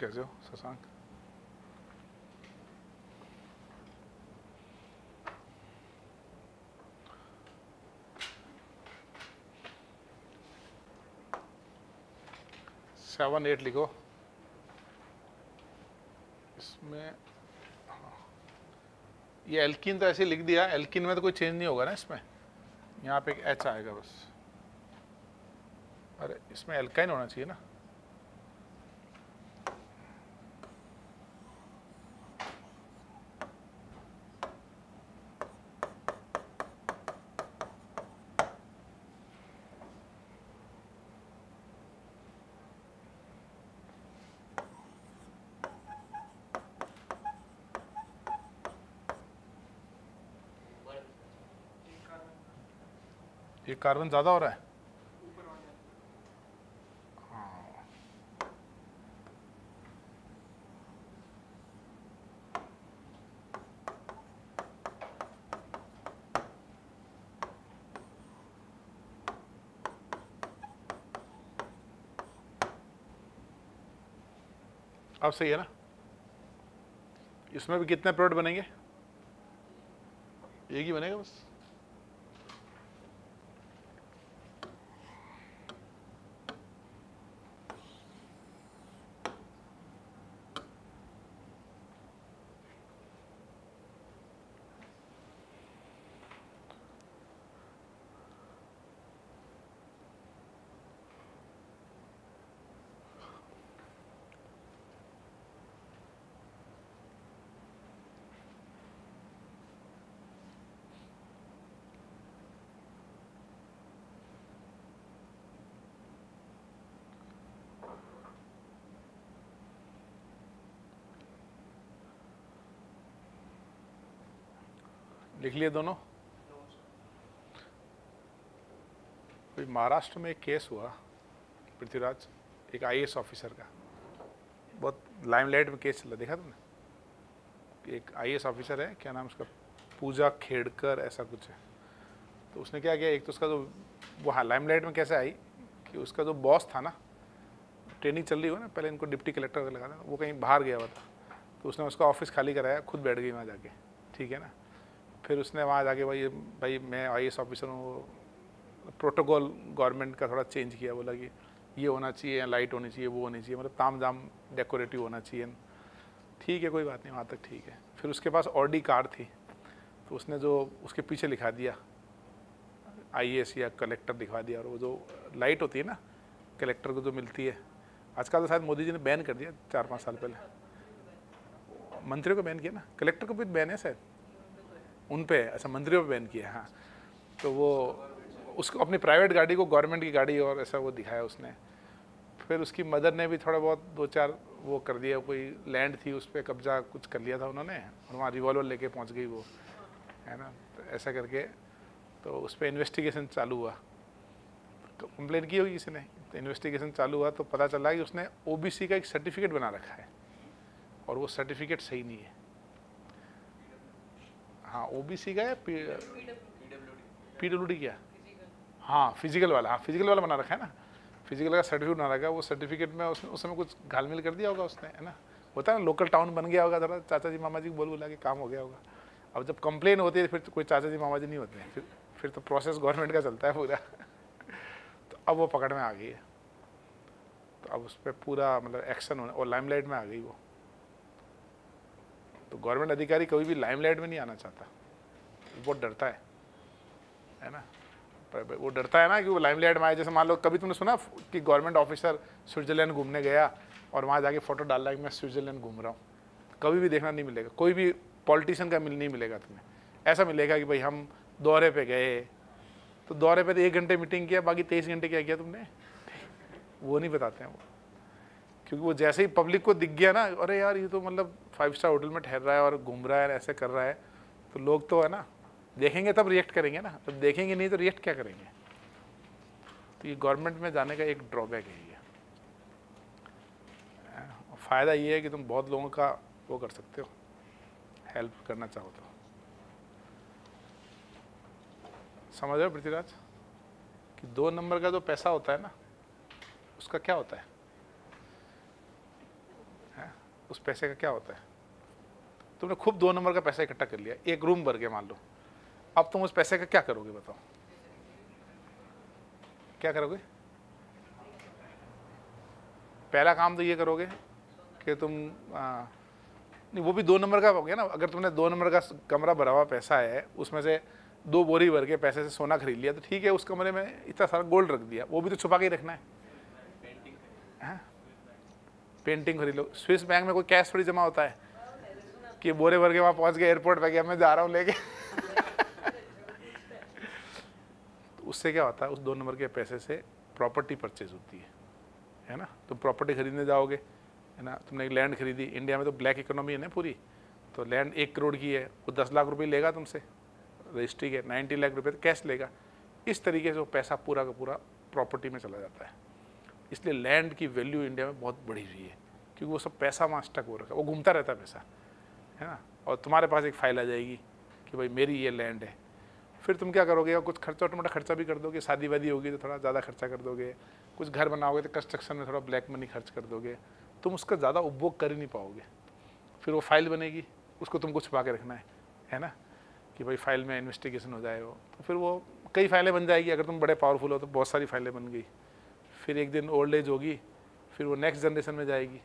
कैसे हो शशांक सेवन एट लिखो। इसमें हाँ। ये एल्किन तो ऐसे लिख दिया एल्किन में तो कोई चेंज नहीं होगा ना इसमें। यहाँ पे एक एच आएगा बस। अरे, इसमें एल्काइन होना चाहिए ना। कार्बन ज़्यादा हो रहा है? अब सही है ना? इसमें भी कितने प्रोडक्ट बनेंगे? एक ही बनेगा बस? लिए दोनों? कोई महाराष्ट्र में एक केस हुआ, पृथ्वीराज, एक आईएएस ऑफिसर का। बहुत लाइमलाइट में केस चला देखा तुमने? एक आईएएस ऑफिसर है, क्या नाम उसका? पूजा खेड़कर ऐसा कुछ है। तो उसने क्या किया? एक तो उसका जो, वो हाँ लाइमलाइट में कैसे आई कि उसका जो बॉस था ना ट्रेनिंग चल रही हो ना, पहले इनको डिप्टी कलेक्टर लगा था, वो कहीं बाहर गया हुआ था। तो उसने उसका ऑफ़िस खाली कराया, खुद बैठ गई वहाँ जाके। ठीक है ना? फिर उसने वहाँ जाके भाई भाई मैं आईएएस ऑफिसर हूँ प्रोटोकॉल गवर्नमेंट का थोड़ा चेंज किया, बोला कि ये होना चाहिए लाइट होनी चाहिए, वो होनी चाहिए मतलब ताम जाम डेकोरेटिव होना चाहिए। ठीक है, कोई बात नहीं, वहाँ तक ठीक है। फिर उसके पास ऑडी कार थी तो उसने जो उसके पीछे लिखा दिया आईएएस या कलेक्टर दिखा दिया, और वो जो लाइट होती है ना कलेक्टर को जो मिलती है, आजकल तो शायद मोदी जी ने बैन कर दिया चार पाँच साल पहले। मंत्रियों को बैन किया ना? कलेक्टर को भी बैन है शायद? उन पे अच्छा मंत्रियों पे बैन किया हाँ। तो वो, उसको, अपनी प्राइवेट गाड़ी को गवर्नमेंट की गाड़ी और ऐसा वो दिखाया उसने। फिर उसकी मदर ने भी थोड़ा बहुत, दो चार वो कर दिया, कोई लैंड थी उस पर कब्जा कुछ कर लिया था उन्होंने, और वहाँ रिवॉल्वर लेके पहुँच गई वो, है ना? तो ऐसा करके तो उस पर इन्वेस्टिगेशन चालू हुआ। तो कंप्लेन की होगी किसी ने? तो इन्वेस्टिगेशन चालू हुआ तो पता चला कि उसने ओबीसी का एक सर्टिफिकेट बना रखा है, और वो सर्टिफिकेट सही नहीं है। हाँ ओ बी सी का है पीडब्ल्यूडी क्या? हाँ फ़िज़िकल वाला हाँ फ़िज़िकल वाला बना रखा है ना। फ़िज़िकल का सर्टिफिकेट बना रखा है वो सर्टिफिकेट में उसने उस समय कुछ घालमेल कर दिया होगा उसने है ना? होता है ना लोकल टाउन बन गया होगा थोड़ा चाचा जी मामा जी को बोल बोला के काम हो गया होगा। अब जब कंप्लेन होती है फिर तो कोई चाचा जी मामा जी नहीं होते हैं। फिर फिर तो प्रोसेस गवर्नमेंट का चलता है पूरा। <laughs> तो अब वो पकड़ में आ गई है। तो अब उस पर पूरा मतलब एक्शन होना और लाइमलाइट में आ गई वो। तो गवर्नमेंट अधिकारी कभी भी लाइमलाइट में नहीं आना चाहता। बहुत डरता है। है ना? वो डरता है ना कि वो लाइमलाइट में आए। जैसे मान लो, कभी तुमने सुना कि गवर्नमेंट ऑफिसर स्विट्जरलैंड घूमने गया और वहाँ जाके फ़ोटो डाल रहा है कि मैं स्विट्जरलैंड घूम रहा हूँ। कभी भी देखना नहीं मिलेगा। कोई भी पॉलिटिशियन का मिल, नहीं मिलेगा तुम्हें। ऐसा मिलेगा कि भाई, हम दौरे पे गए। तो दौरे पे तो एक घंटे मीटिंग किया, बाकी तेईस घंटे क्या किया तुमने? वो नहीं बताते हैं वो। क्योंकि वो जैसे ही पब्लिक को दिख गया ना, अरे यार, ये तो मतलब फाइव स्टार होटल में ठहर रहा है और घूम रहा है ऐसे कर रहा है। तो लोग तो है ना देखेंगे तब रिएक्ट करेंगे ना। तब देखेंगे नहीं तो रिएक्ट क्या करेंगे? तो ये गवर्नमेंट में जाने का एक ड्रॉबैक है ये। फ़ायदा ये है कि तुम बहुत लोगों का वो कर सकते हो। हेल्प करना चाहो तो। समझ रहे हो पृथ्वीराज? कि दो नंबर का जो पैसा होता है ना उसका क्या होता है, है? उस पैसे का क्या होता है? तुमने खूब दो नंबर का पैसा इकट्ठा कर लिया एक रूम भर के मान लो। अब तुम उस पैसे का क्या करोगे बताओ? क्या करोगे? पहला काम तो ये करोगे कि तुम आ, नहीं वो भी दो नंबर का हो गया ना। अगर तुमने दो नंबर का कमरा भरा हुआ पैसा है उसमें से दो बोरी भर के पैसे से सोना खरीद लिया तो ठीक है उस कमरे में इतना सारा गोल्ड रख दिया वो भी तो छुपा के ही रखना है। हाँ? पेंटिंग खरीद लो। स्विस बैंक में कोई कैश थोड़ी जमा होता है? कि बोरे भर के वहाँ पहुँच गए एयरपोर्ट पे गया मैं जा रहा हूँ लेके। <laughs> तो उससे क्या होता है, उस दो नंबर के पैसे से प्रॉपर्टी परचेज होती है। है ना? तुम प्रॉपर्टी खरीदने जाओगे, है ना? तुमने एक लैंड खरीदी। इंडिया में तो ब्लैक इकोनॉमी है ना पूरी। तो लैंड एक करोड़ की है, वो दस लाख रुपए लेगा तुमसे। रजिस्ट्री के नाइन्टी लाख रुपए तो कैश लेगा। इस तरीके से वो पैसा पूरा का पूरा प्रॉपर्टी में चला जाता है। इसलिए लैंड की वैल्यू इंडिया में बहुत बढ़ी हुई है, क्योंकि वो सब पैसा वहाँ स्टक हो रखा है। वो घूमता रहता है पैसा, है ना? और तुम्हारे पास एक फ़ाइल आ जाएगी कि भाई मेरी ये लैंड है। फिर तुम क्या करोगे? और कुछ खर्चा छोटा मोटा खर्चा भी कर दोगे। शादी वादी होगी तो थोड़ा ज़्यादा खर्चा कर दोगे। कुछ घर बनाओगे तो कंस्ट्रक्शन में थोड़ा ब्लैक मनी खर्च कर दोगे। तुम उसका ज़्यादा उपभोग कर ही नहीं पाओगे। फिर वो फ़ाइल बनेगी, उसको तुमको छुपा के रखना है है ना? कि भाई फ़ाइल में इन्वेस्टिगेशन हो जाए हो तो फिर वो कई फाइलें बन जाएगी। अगर तुम बड़े पावरफुल हो तो बहुत सारी फाइलें बन गई। फिर एक दिन ओल्ड एज होगी, फिर वो नेक्स्ट जनरेशन में जाएगी।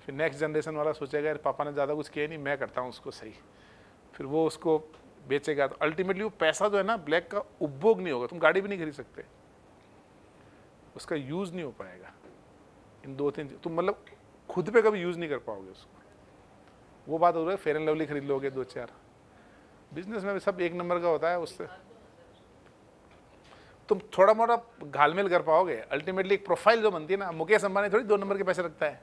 फिर नेक्स्ट जनरेशन वाला सोचेगा यार पापा ने ज़्यादा कुछ किया नहीं, मैं करता हूँ उसको सही। फिर वो उसको बेचेगा। तो अल्टीमेटली वो पैसा जो है ना ब्लैक का उपभोग नहीं होगा। तुम गाड़ी भी नहीं खरीद सकते। उसका यूज़ नहीं हो पाएगा। इन दो तीन तुम मतलब खुद पे कभी यूज़ नहीं कर पाओगे उसको। वो बात हो रही है फेयर एंड लवली खरीद लोगे, दो चार। बिज़नेस में भी सब एक नंबर का होता है उससे। तुम थोड़ा मोटा घालमेल कर पाओगे। अल्टीमेटली एक प्रोफ़ाइल जो बनती है ना मुकेश अंबानी थोड़ी दो नंबर के पैसे रखता है।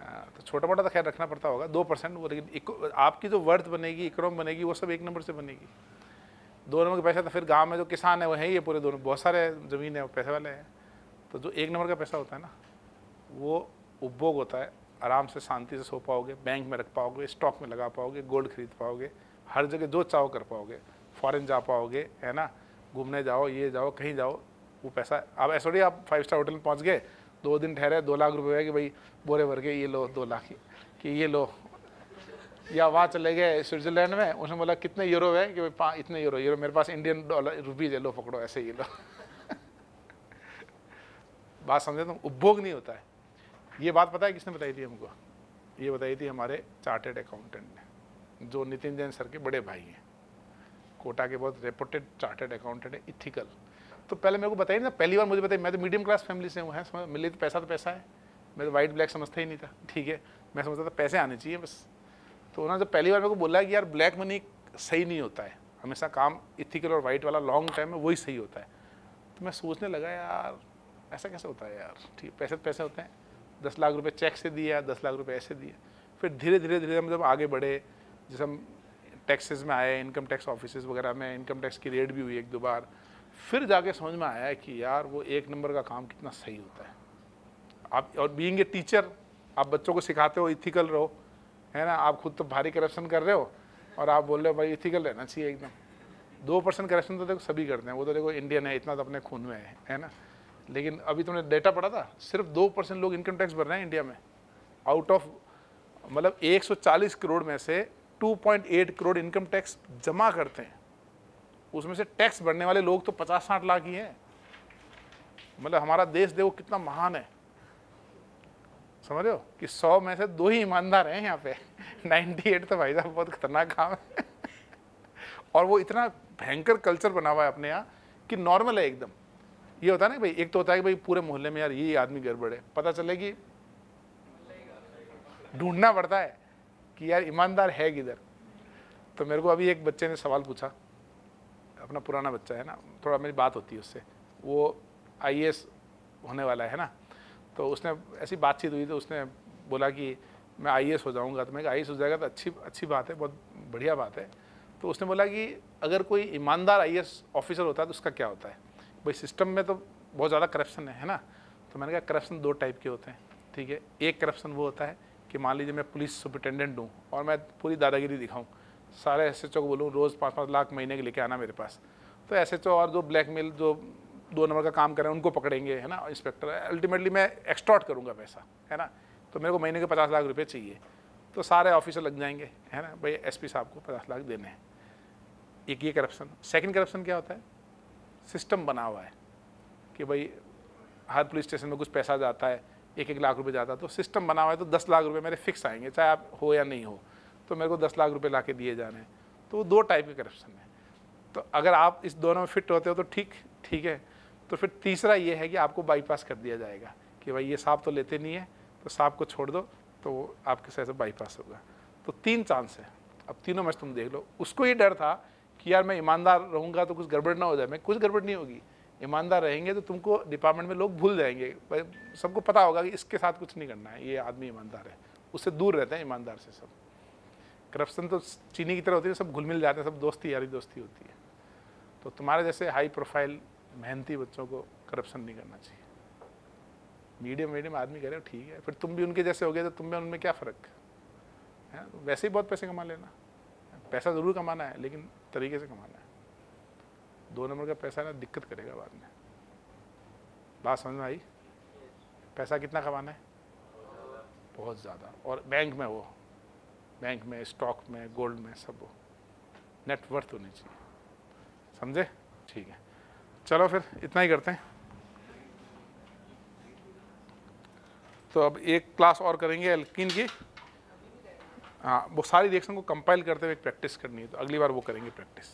हाँ, तो छोटा मोटा तो खैर रखना पड़ता होगा दो परसेंट वो लेकिन आपकी जो वर्थ बनेगी इकोनॉम बनेगी वो सब एक नंबर से बनेगी। दो नंबर का पैसा तो फिर गाँव में जो किसान है वो है ही है पूरे दोनों बहुत सारे ज़मीन है वो पैसे वाले हैं। तो जो एक नंबर का पैसा होता है ना वो उपभोग होता है आराम से शांति से सो पाओगे बैंक में रख पाओगे स्टॉक में लगा पाओगे गोल्ड खरीद पाओगे हर जगह जो चाहो कर पाओगे फॉरेन जा पाओगे है ना? घूमने जाओ, ये जाओ, कहीं जाओ, वो पैसा, अब ऐसा आप फाइव स्टार होटल में पहुँच गए, दो दिन ठहरे, दो लाख रुपए कि भाई, बोरे भर के ये लो, दो लाख कि ये लो। या वहाँ चले गए स्विट्जरलैंड में, उसने बोला, कितने यूरो है कि भाई इतने यूरो यूरो मेरे पास इंडियन डॉलर रुपीज़ है लो, पकड़ो, ऐसे ही लो। <laughs> बात समझे तुम? उपभोग नहीं होता है। ये बात पता है, किसने बताई थी हमको? ये बताई थी हमारे चार्टेड अकाउंटेंट ने, जो नितिन जैन सर के बड़े भाई हैं। कोटा के बहुत रेपुटेड चार्टेड अकाउंटेंट है इथिकल तो पहले मेरे को बताइए ना पहली बार मुझे बताइए मैं तो मीडियम क्लास फैमिली से हूँ, है, समझ, मिले तो पैसा तो पैसा है। मैं तो वाइट ब्लैक समझता ही नहीं था, ठीक है। मैं समझता था पैसे आने चाहिए बस। तो उन्होंने जब पहली बार मेरे को बोला कि यार ब्लैक मनी सही नहीं होता है, हमेशा काम इथिकल और वाइट वाला लॉन्ग टाइम में वही सही होता है। तो मैं सोचने लगा, यार, ऐसा कैसे होता है यार, ठीक, पैसे तो पैसे होते हैं। दस लाख रुपए चेक से दिया, दस लाख रुपए ऐसे दिए। फिर धीरे धीरे धीरे हम जब आगे बढ़े, जैसे हम टैक्सेस में आए इनकम टैक्स ऑफ़िस वगैरह में इनकम टैक्स की रेट भी हुई एक दो बार। फिर जाके समझ में आया कि यार वो एक नंबर का काम कितना सही होता है। आप, और बीइंग ए टीचर आप बच्चों को सिखाते हो इथिकल रहो, है ना? आप खुद तो भारी करप्शन कर रहे हो, और आप बोल रहे हो, भाई इथिकल रहना चाहिए एकदम। दो परसेंट करप्शन तो देखो सभी करते हैं, वो तो देखो इंडियन है, इतना तो अपने खून में है है ना? लेकिन अभी तुमने डेटा पढ़ा था, सिर्फ़ दो परसेंट लोग इनकम टैक्स भर रहे हैं इंडिया में। आउट ऑफ़ मतलब 140 करोड़ में से 2.8 करोड़ इनकम टैक्स जमा करते हैं। उसमें से टैक्स भरने वाले लोग तो पचास साठ लाख ही हैं। मतलब हमारा देश देखो कितना महान है। समझ रहे हो? कि सौ में से दो ही ईमानदार हैं यहाँ पे। <laughs> 98 तो भाई साहब बहुत खतरनाक काम है। <laughs> और वो इतना भयंकर कल्चर बना हुआ है अपने यहाँ कि नॉर्मल है एकदम। ये होता है ना भाई, एक तो होता है कि भाई पूरे मोहल्ले में यार ये आदमी गड़बड़ है। पता चले कि ढूंढना पड़ता है। कि यार ईमानदार है किधर? तो मेरे को अभी एक बच्चे ने सवाल पूछा। अपना पुराना बच्चा है ना, थोड़ा मेरी बात होती है उससे। वो आई होने वाला है ना? तो उसने ऐसी बातचीत हुई तो उसने बोला कि मैं आई हो जाऊँगा। तो मैं आई हो जाएगा तो अच्छी अच्छी बात है, बहुत बढ़िया बात है। तो उसने बोला कि अगर कोई ईमानदार आईएएस ऑफिसर होता है तो उसका क्या होता है? भाई सिस्टम में तो बहुत ज़्यादा करप्शन है है ना? तो मैंने कहा करप्शन दो टाइप के होते हैं, ठीक है? एक करप्शन वो होता है कि मान लीजिए मैं पुलिस सुपरिटेंडेंट हूँ और मैं पूरी दादागिरी दिखाऊँ, सारे एस एच ओ को बोलूँ, रोज़ पाँच पाँच लाख महीने के लेके आना मेरे पास। तो एस एच ओ और जो ब्लैकमेल, जो दो नंबर का काम करें उनको पकड़ेंगे, है ना, इंस्पेक्टर? अल्टीमेटली मैं एक्सटॉर्ट करूँगा पैसा, है ना? तो मेरे को महीने के पचास लाख रुपये चाहिए। तो सारे ऑफिसर लग जाएँगे, है ना, भाई एसपी साहब को पचास लाख देने हैं। एक ये करप्शन। सेकेंड करप्शन क्या होता है? सिस्टम बना हुआ है कि भाई हर पुलिस स्टेशन में कुछ पैसा जाता है एक एक लाख रुपए जाता तो सिस्टम बना हुआ है तो दस लाख रुपए मेरे फिक्स आएँगे, चाहे आप हो या नहीं हो तो मेरे को दस लाख रुपए ला दिए जाने हैं। तो वो दो टाइप के करप्शन है। तो अगर आप इस दोनों में फिट होते हो तो ठीक ठीक है। तो फिर तीसरा ये है कि आपको बाईपास कर दिया जाएगा कि भाई ये सांप तो लेते नहीं है तो सांप को छोड़ दो तो वो आपके से बाईपास होगा। तो तीन चांस है। अब तीनों में तुम देख लो। उसको ये डर था कि यार मैं ईमानदार रहूँगा तो कुछ गड़बड़ ना हो जाए। मैं कुछ गड़बड़ नहीं होगी। ईमानदार रहेंगे तो तुमको डिपार्टमेंट में लोग भूल जाएँगे। सबको पता होगा कि इसके साथ कुछ नहीं करना है। ये आदमी ईमानदार है। उससे दूर रहते हैं ईमानदार से सब। करप्शन तो चीनी की तरह होती है सब घुल मिल जाते हैं, सब दोस्ती, यारी दोस्ती होती है। तो तुम्हारे जैसे हाई प्रोफ़ाइल मेहनती बच्चों को करप्शन नहीं करना चाहिए। मीडियम मीडियम आदमी कह रहे हो, ठीक है। फिर तुम भी उनके जैसे हो गए तो तुम में उनमें क्या फ़र्क? है वैसे ही बहुत पैसे कमा लेना। पैसा ज़रूर कमाना है, लेकिन तरीके से कमाना है। दो नंबर का पैसा ना दिक्कत करेगा बाद में। बात समझ में आई? पैसा कितना कमाना है? बहुत ज़्यादा। और बैंक में वो, बैंक में, स्टॉक में, गोल्ड में सब वो। नेटवर्थ होनी चाहिए। समझे? ठीक है। चलो फिर, इतना ही करते हैं। तो अब एक क्लास और करेंगे एल्किन की। हाँ वो सारी रिएक्शन को कंपाइल करते हुए प्रैक्टिस करनी है। तो अगली बार वो करेंगे प्रैक्टिस